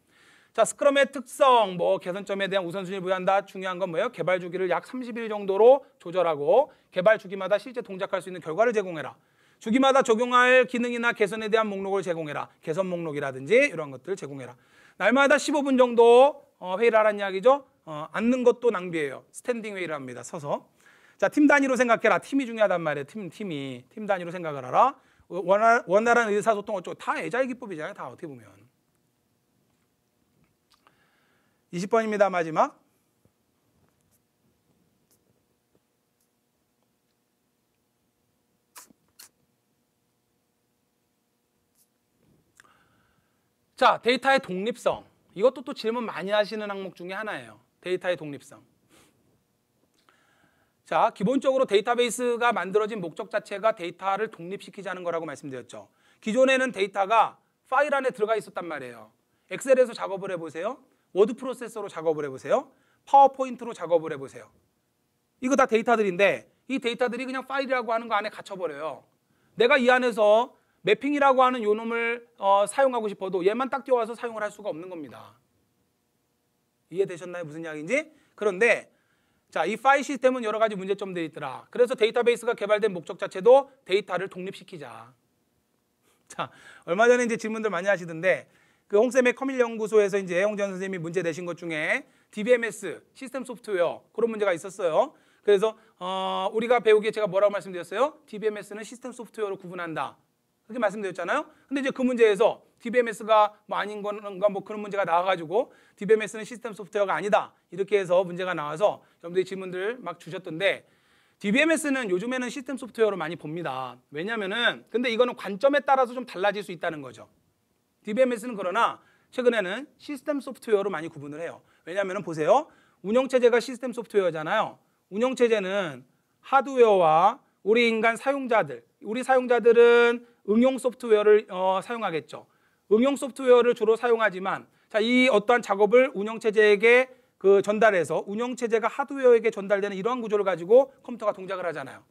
자, scrum의 특성, 뭐 개선점에 대한 우선순위를 부여한다. 중요한 건 뭐예요? 개발 주기를 약 30일 정도로 조절하고 개발 주기마다 실제 동작할 수 있는 결과를 제공해라. 주기마다 적용할 기능이나 개선에 대한 목록을 제공해라. 개선 목록이라든지 이런 것들을 제공해라. 날마다 15분 정도 어, 회의를 하라는 이야기죠. 어, 앉는 것도 낭비예요. standing 회의를 합니다. 서서. 자, 팀 단위로 생각해라. 팀이 중요하단 말이에요. 팀, 팀이. 팀 단위로 생각을 하라. 원활, 원활한 의사소통 어쩌고 다 애자의 기법이잖아요. 다 어떻게 보면. 20번입니다. 마지막. 자, 데이터의 독립성. 이것도 또 질문 많이 하시는 항목 중에 하나예요. 데이터의 독립성. 자, 기본적으로 데이터베이스가 만들어진 목적 자체가 데이터를 독립시키자는 거라고 말씀드렸죠. 기존에는 데이터가 파일 안에 들어가 있었단 말이에요. 엑셀에서 작업을 해보세요. 워드 프로세서로 작업을 해보세요. 파워포인트로 작업을 해보세요. 이거 다 데이터들인데 이 데이터들이 그냥 파일이라고 하는 거 안에 갇혀버려요. 내가 이 안에서 mapping이라고 하는 요 놈을 어, 사용하고 싶어도 얘만 딱 띄워서 사용을 할 수가 없는 겁니다. 이해되셨나요? 무슨 이야기인지? 그런데 자, 이 파일 시스템은 여러 가지 문제점들이 있더라. 그래서 데이터베이스가 개발된 목적 자체도 데이터를 독립시키자. 자, 얼마 전에 이제 질문들 많이 하시던데 그 홍쌤의 컴일 연구소에서 이제 홍전 선생님이 문제 내신 것 중에 DBMS 시스템 소프트웨어 그런 문제가 있었어요. 그래서 어, 우리가 배우기에 제가 뭐라고 말씀드렸어요? DBMS는 시스템 소프트웨어로 구분한다. 그렇게 말씀드렸잖아요. 근데 이제 그 문제에서 DBMS가 뭐 아닌 건가 뭐 그런 문제가 나와가지고 DBMS는 시스템 소프트웨어가 아니다 이렇게 해서 문제가 나와서 여러분들이 질문들 막 주셨던데 DBMS는 요즘에는 시스템 소프트웨어로 많이 봅니다. 왜냐면은 근데 이거는 관점에 따라서 좀 달라질 수 있다는 거죠. DBMS는 그러나 최근에는 시스템 소프트웨어로 많이 구분을 해요. 왜냐하면 보세요. 운영체제가 시스템 소프트웨어잖아요. 운영체제는 하드웨어와 우리 인간 사용자들, 우리 사용자들은 응용 소프트웨어를 어, 사용하겠죠. 응용 소프트웨어를 주로 사용하지만 자, 이 어떠한 작업을 운영체제에게 그 전달해서 운영체제가 하드웨어에게 전달되는 이러한 구조를 가지고 컴퓨터가 동작을 하잖아요.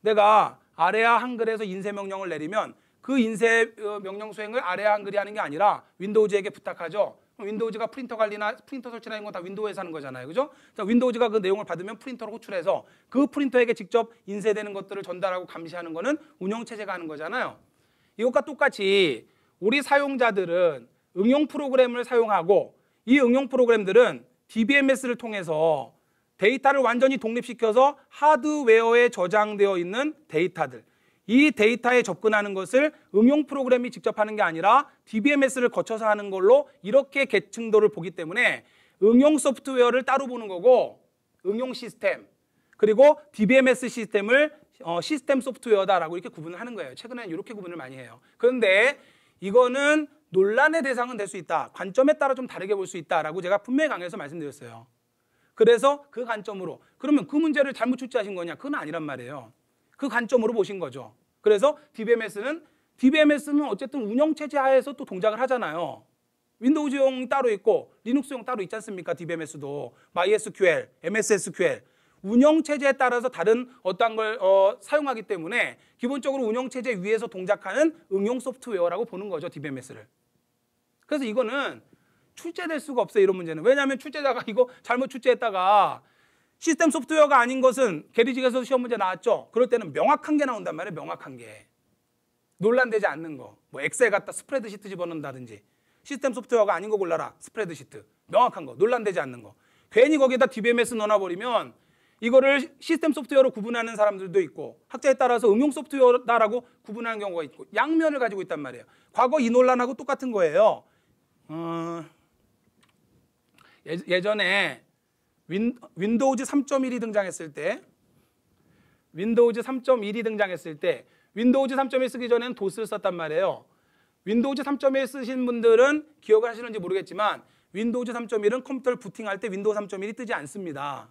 내가 아래아 한글에서 인쇄 명령을 내리면 그 인쇄 어, 명령 수행을 아래아 한글이 하는 게 아니라 윈도우즈에게 부탁하죠. 윈도우즈가 프린터 관리나 프린터 설치라는 건 다 윈도우에서 하는 거잖아요. 그죠? 자, 윈도우즈가 그 내용을 받으면 프린터로 호출해서 그 프린터에게 직접 인쇄되는 것들을 전달하고 감시하는 거는 운영체제가 하는 거잖아요. 이것과 똑같이 우리 사용자들은 응용 프로그램을 사용하고 이 응용 프로그램들은 DBMS를 통해서 데이터를 완전히 독립시켜서 하드웨어에 저장되어 있는 데이터들 이 데이터에 접근하는 것을 응용 프로그램이 직접 하는 게 아니라 DBMS를 거쳐서 하는 걸로 이렇게 계층도를 보기 때문에 응용 소프트웨어를 따로 보는 거고 응용 시스템 그리고 DBMS 시스템을 어, 시스템 소프트웨어다라고 이렇게 구분을 하는 거예요. 최근에는 이렇게 구분을 많이 해요. 그런데 이거는 논란의 대상은 될 수 있다. 관점에 따라 좀 다르게 볼 수 있다라고 제가 분명히 강해서 말씀드렸어요. 그래서 그 관점으로 그러면 그 문제를 잘못 출제하신 거냐? 그건 아니란 말이에요. 그 관점으로 보신 거죠. 그래서 DBMS는 DBMS는 어쨌든 운영 체제 하에서 또 동작을 하잖아요. 윈도우즈용 따로 있고 리눅스용 따로 있지 않습니까? DBMS도 MySQL, MSSQL 운영 체제에 따라서 다른 어떠한 걸 어, 사용하기 때문에 기본적으로 운영 체제 위에서 동작하는 응용 소프트웨어라고 보는 거죠, DBMS를. 그래서 이거는 출제될 수가 없어요, 이런 문제는. 왜냐하면 출제자가 이거 잘못 출제했다가 시스템 소프트웨어가 아닌 것은 계리직에서 시험 문제 나왔죠. 그럴 때는 명확한 게 나온단 말이에요. 명확한 게. 논란되지 않는 거. 뭐 엑셀 갖다 스프레드시트 집어넣는다든지. 시스템 소프트웨어가 아닌 거 골라라. 스프레드시트. 명확한 거. 논란되지 않는 거. 괜히 거기에다 DBMS 넣어버리면 이거를 시스템 소프트웨어로 구분하는 사람들도 있고 학자에 따라서 응용 소프트웨어다라고 구분하는 경우가 있고 양면을 가지고 있단 말이에요. 과거 이 논란하고 똑같은 거예요. 어, 예- 예전에 윈, Windows 3.1이 등장했을 때 Windows 3.1이 등장했을 때 Windows 3.1 쓰기 전에는 도스를 썼단 말이에요. Windows 3.1 쓰신 분들은 기억을 하시는지 모르겠지만 Windows 3.1은 컴퓨터를 부팅할 때 Window 3.1이 뜨지 않습니다.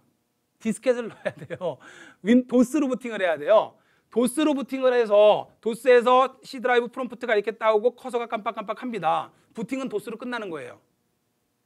디스켓을 넣어야 돼요. 윈, 도스로 부팅을 해야 돼요. 도스로 부팅을 해서 도스에서 C 드라이브 프롬프트가 이렇게 떠오고 커서가 깜빡깜빡합니다. 부팅은 도스로 끝나는 거예요.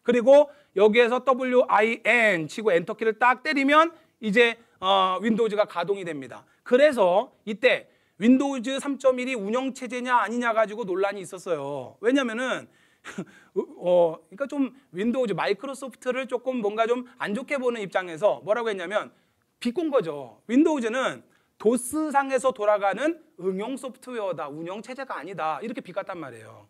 그리고 여기에서 WIN 치고 엔터키를 딱 때리면 이제 어, Windows가 가동이 됩니다. 그래서 이때 Windows 3.1이 운영 체제냐 아니냐 가지고 논란이 있었어요. 왜냐면은 어, 그러니까 좀 Windows Microsoft를 조금 뭔가 좀 안 좋게 보는 입장에서 뭐라고 했냐면 비꼰 거죠. Windows는 도스상에서 돌아가는 응용 소프트웨어다. 운영 체제가 아니다. 이렇게 비꽜단 말이에요.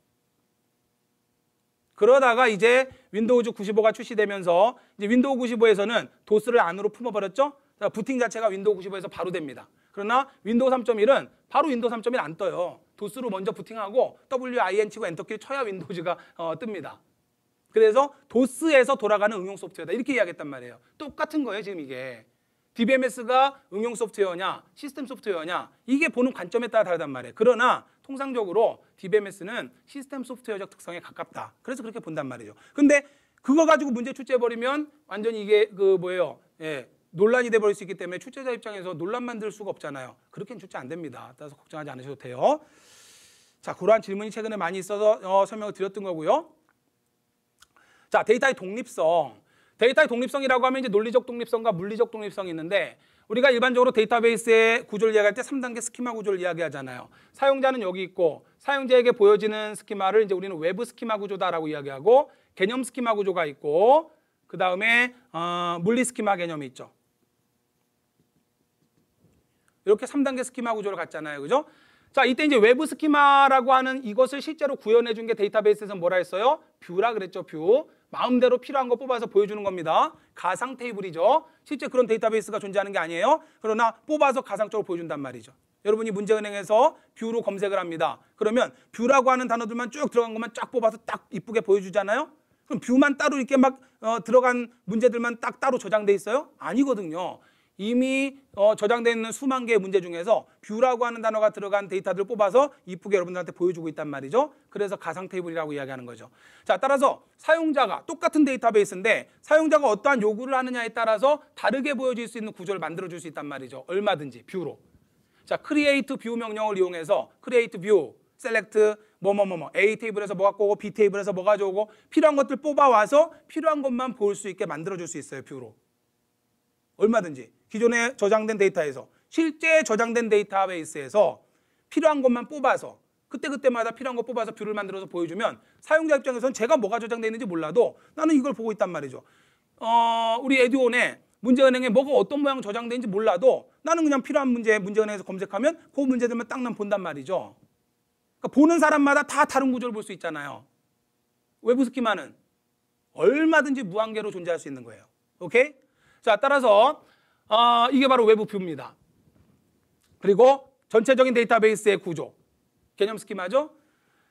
그러다가 이제 Windows 95가 출시되면서 이제 Window 95에서는 도스를 안으로 품어버렸죠. 자, 부팅 자체가 Window 95에서 바로 됩니다. 그러나 Window 3.1은 바로 Window 3.1 안 떠요. 도스로 먼저 부팅하고 WIN 치고 엔터키를 쳐야 Windows가 어, 뜹니다. 그래서 도스에서 돌아가는 응용 소프트웨어다 이렇게 이야기했단 말이에요. 똑같은 거예요 지금 이게. DBMS가 응용 소프트웨어냐 시스템 소프트웨어냐 이게 보는 관점에 따라 다르단 말이에요. 그러나 통상적으로 DBMS는 시스템 소프트웨어적 특성에 가깝다. 그래서 그렇게 본단 말이죠. 근데 그거 가지고 문제 출제해 버리면 완전히 이게 그 뭐예요? 예. 논란이 돼 버릴 수 있기 때문에 출제자 입장에서 논란 만들 수가 없잖아요. 그렇게는 출제 안 됩니다. 따라서 걱정하지 않으셔도 돼요. 자, 그러한 질문이 최근에 많이 있어서 어, 설명을 드렸던 거고요. 자, 데이터의 독립성. 데이터의 독립성이라고 하면 이제 논리적 독립성과 물리적 독립성이 있는데 우리가 일반적으로 데이터베이스의 구조를 이야기할 때 3단계 스키마 구조를 이야기하잖아요. 사용자는 여기 있고 사용자에게 보여지는 스키마를 이제 우리는 외부 스키마 구조다라고 이야기하고 개념 스키마 구조가 있고 그 다음에 어, 물리 스키마 개념이 있죠. 이렇게 3단계 스키마 구조를 갖잖아요. 그죠? 자, 이때 이제 외부 스키마라고 하는 이것을 실제로 구현해 준 게 데이터베이스에서 뭐라 했어요? view라 그랬죠, view. 마음대로 필요한 거 뽑아서 보여주는 겁니다. 가상 테이블이죠. 실제 그런 데이터베이스가 존재하는 게 아니에요. 그러나 뽑아서 가상적으로 보여준단 말이죠. 여러분이 문제은행에서 view로 검색을 합니다. 그러면 view라고 하는 단어들만 쭉 들어간 것만 쫙 뽑아서 딱 이쁘게 보여주잖아요. 그럼 view만 따로 이렇게 막 어, 들어간 문제들만 딱 따로 저장돼 있어요? 아니거든요. 이미 어, 저장되어 있는 수만 개의 문제 중에서 view라고 하는 단어가 들어간 데이터들을 뽑아서 이쁘게 여러분들한테 보여주고 있단 말이죠. 그래서 가상 테이블이라고 이야기하는 거죠. 자, 따라서 사용자가 똑같은 데이터베이스인데 사용자가 어떠한 요구를 하느냐에 따라서 다르게 보여질 수 있는 구조를 만들어 줄 수 있단 말이죠. 얼마든지 view로. 자, create view 명령을 이용해서 create view, select 뭐뭐뭐뭐 A 테이블에서 뭐 갖고 오고 B 테이블에서 뭐 가져오고 필요한 것들 뽑아 와서 필요한 것만 볼 수 있게 만들어 줄 수 있어요, view로. 얼마든지 기존에 저장된 데이터에서 실제 저장된 데이터베이스에서 필요한 것만 뽑아서 그때그때마다 필요한 거 뽑아서 view를 만들어서 보여주면 사용자 입장에서는 쟤가 뭐가 저장되어 있는지 몰라도 나는 이걸 보고 있단 말이죠. 어, 우리 에듀온에 문제은행에 뭐가 어떤 모양 저장되는지 몰라도 나는 그냥 필요한 문제 문제은행에서 검색하면 그 문제들만 딱 난 본단 말이죠. 그러니까 보는 사람마다 다 다른 구조를 볼 수 있잖아요. 외부 스키마는 얼마든지 무한개로 존재할 수 있는 거예요. 오케이? 자, 따라서 어, 이게 바로 외부 view입니다. 그리고 전체적인 데이터베이스의 구조. 개념 스키마죠?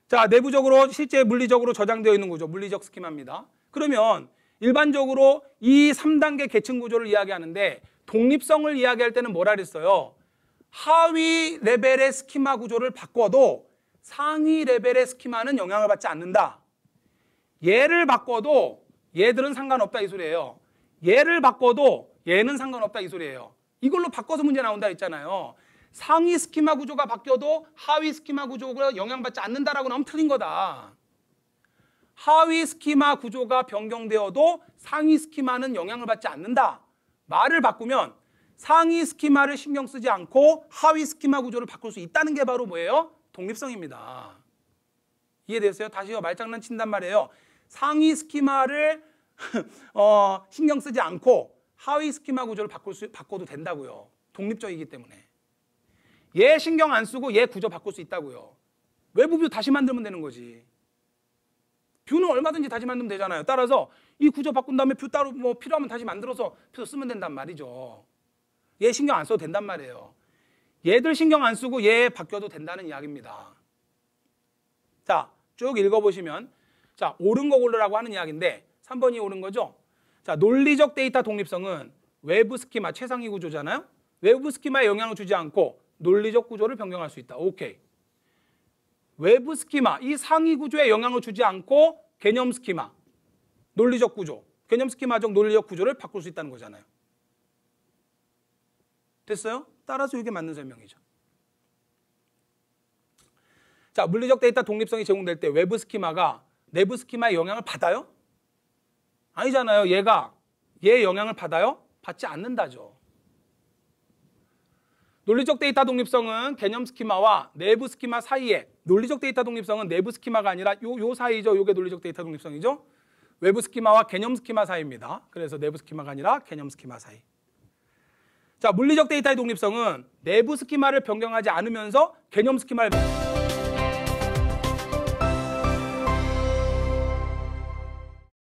자, 내부적으로 실제 물리적으로 저장되어 있는 구조, 물리적 스키마입니다. 그러면 일반적으로 이 3단계 계층 구조를 이야기하는데 독립성을 이야기할 때는 뭐라 그랬어요? 하위 레벨의 스키마 구조를 바꿔도 상위 레벨의 스키마는 영향을 받지 않는다. 얘를 바꿔도 얘들은 상관없다 이 소리예요. 얘를 바꿔도 얘는 상관없다 이 소리예요. 이걸로 바꿔서 문제 나온다 했잖아요. 상위 스키마 구조가 바뀌어도 하위 스키마 구조가 영향받지 않는다라고 나오면 틀린 거다. 하위 스키마 구조가 변경되어도 상위 스키마는 영향을 받지 않는다. 말을 바꾸면 상위 스키마를 신경 쓰지 않고 하위 스키마 구조를 바꿀 수 있다는 게 바로 뭐예요? 독립성입니다. 이해됐어요? 다시요 말장난 친단 말이에요. 상위 스키마를 어, 신경 쓰지 않고 하위 스키마 구조를 바꿀 수, 바꿔도 된다고요. 독립적이기 때문에. 얘 신경 안 쓰고 얘 구조 바꿀 수 있다고요. 외부 view 다시 만들면 되는 거지. view는 얼마든지 다시 만들면 되잖아요. 따라서 이 구조 바꾼 다음에 view 따로 뭐 필요하면 다시 만들어서 view 쓰면 된단 말이죠. 얘 신경 안 써도 된단 말이에요. 얘들 신경 안 쓰고 얘 바뀌어도 된다는 이야기입니다. 자, 쭉 읽어보시면 자, 옳은 거 고르라고 하는 이야기인데 3번이 옳은 거죠. 자, 논리적 데이터 독립성은 외부 스키마 최상위 구조잖아요. 외부 스키마에 영향을 주지 않고 논리적 구조를 변경할 수 있다. 오케이. 외부 스키마, 이 상위 구조에 영향을 주지 않고 개념 스키마, 논리적 구조, 개념 스키마적 논리적 구조를 바꿀 수 있다는 거잖아요. 됐어요? 따라서 이게 맞는 설명이죠. 자, 물리적 데이터 독립성이 제공될 때 외부 스키마가 내부 스키마의 영향을 받아요? 아니잖아요. 얘가 얘 영향을 받아요? 받지 않는다죠. 논리적 데이터 독립성은 개념 스키마와 내부 스키마 사이에 논리적 데이터 독립성은 내부 스키마가 아니라 요, 요 사이죠. 요게 논리적 데이터 독립성이죠. 외부 스키마와 개념 스키마 사이입니다. 그래서 내부 스키마가 아니라 개념 스키마 사이. 자, 물리적 데이터의 독립성은 내부 스키마를 변경하지 않으면서 개념 스키마를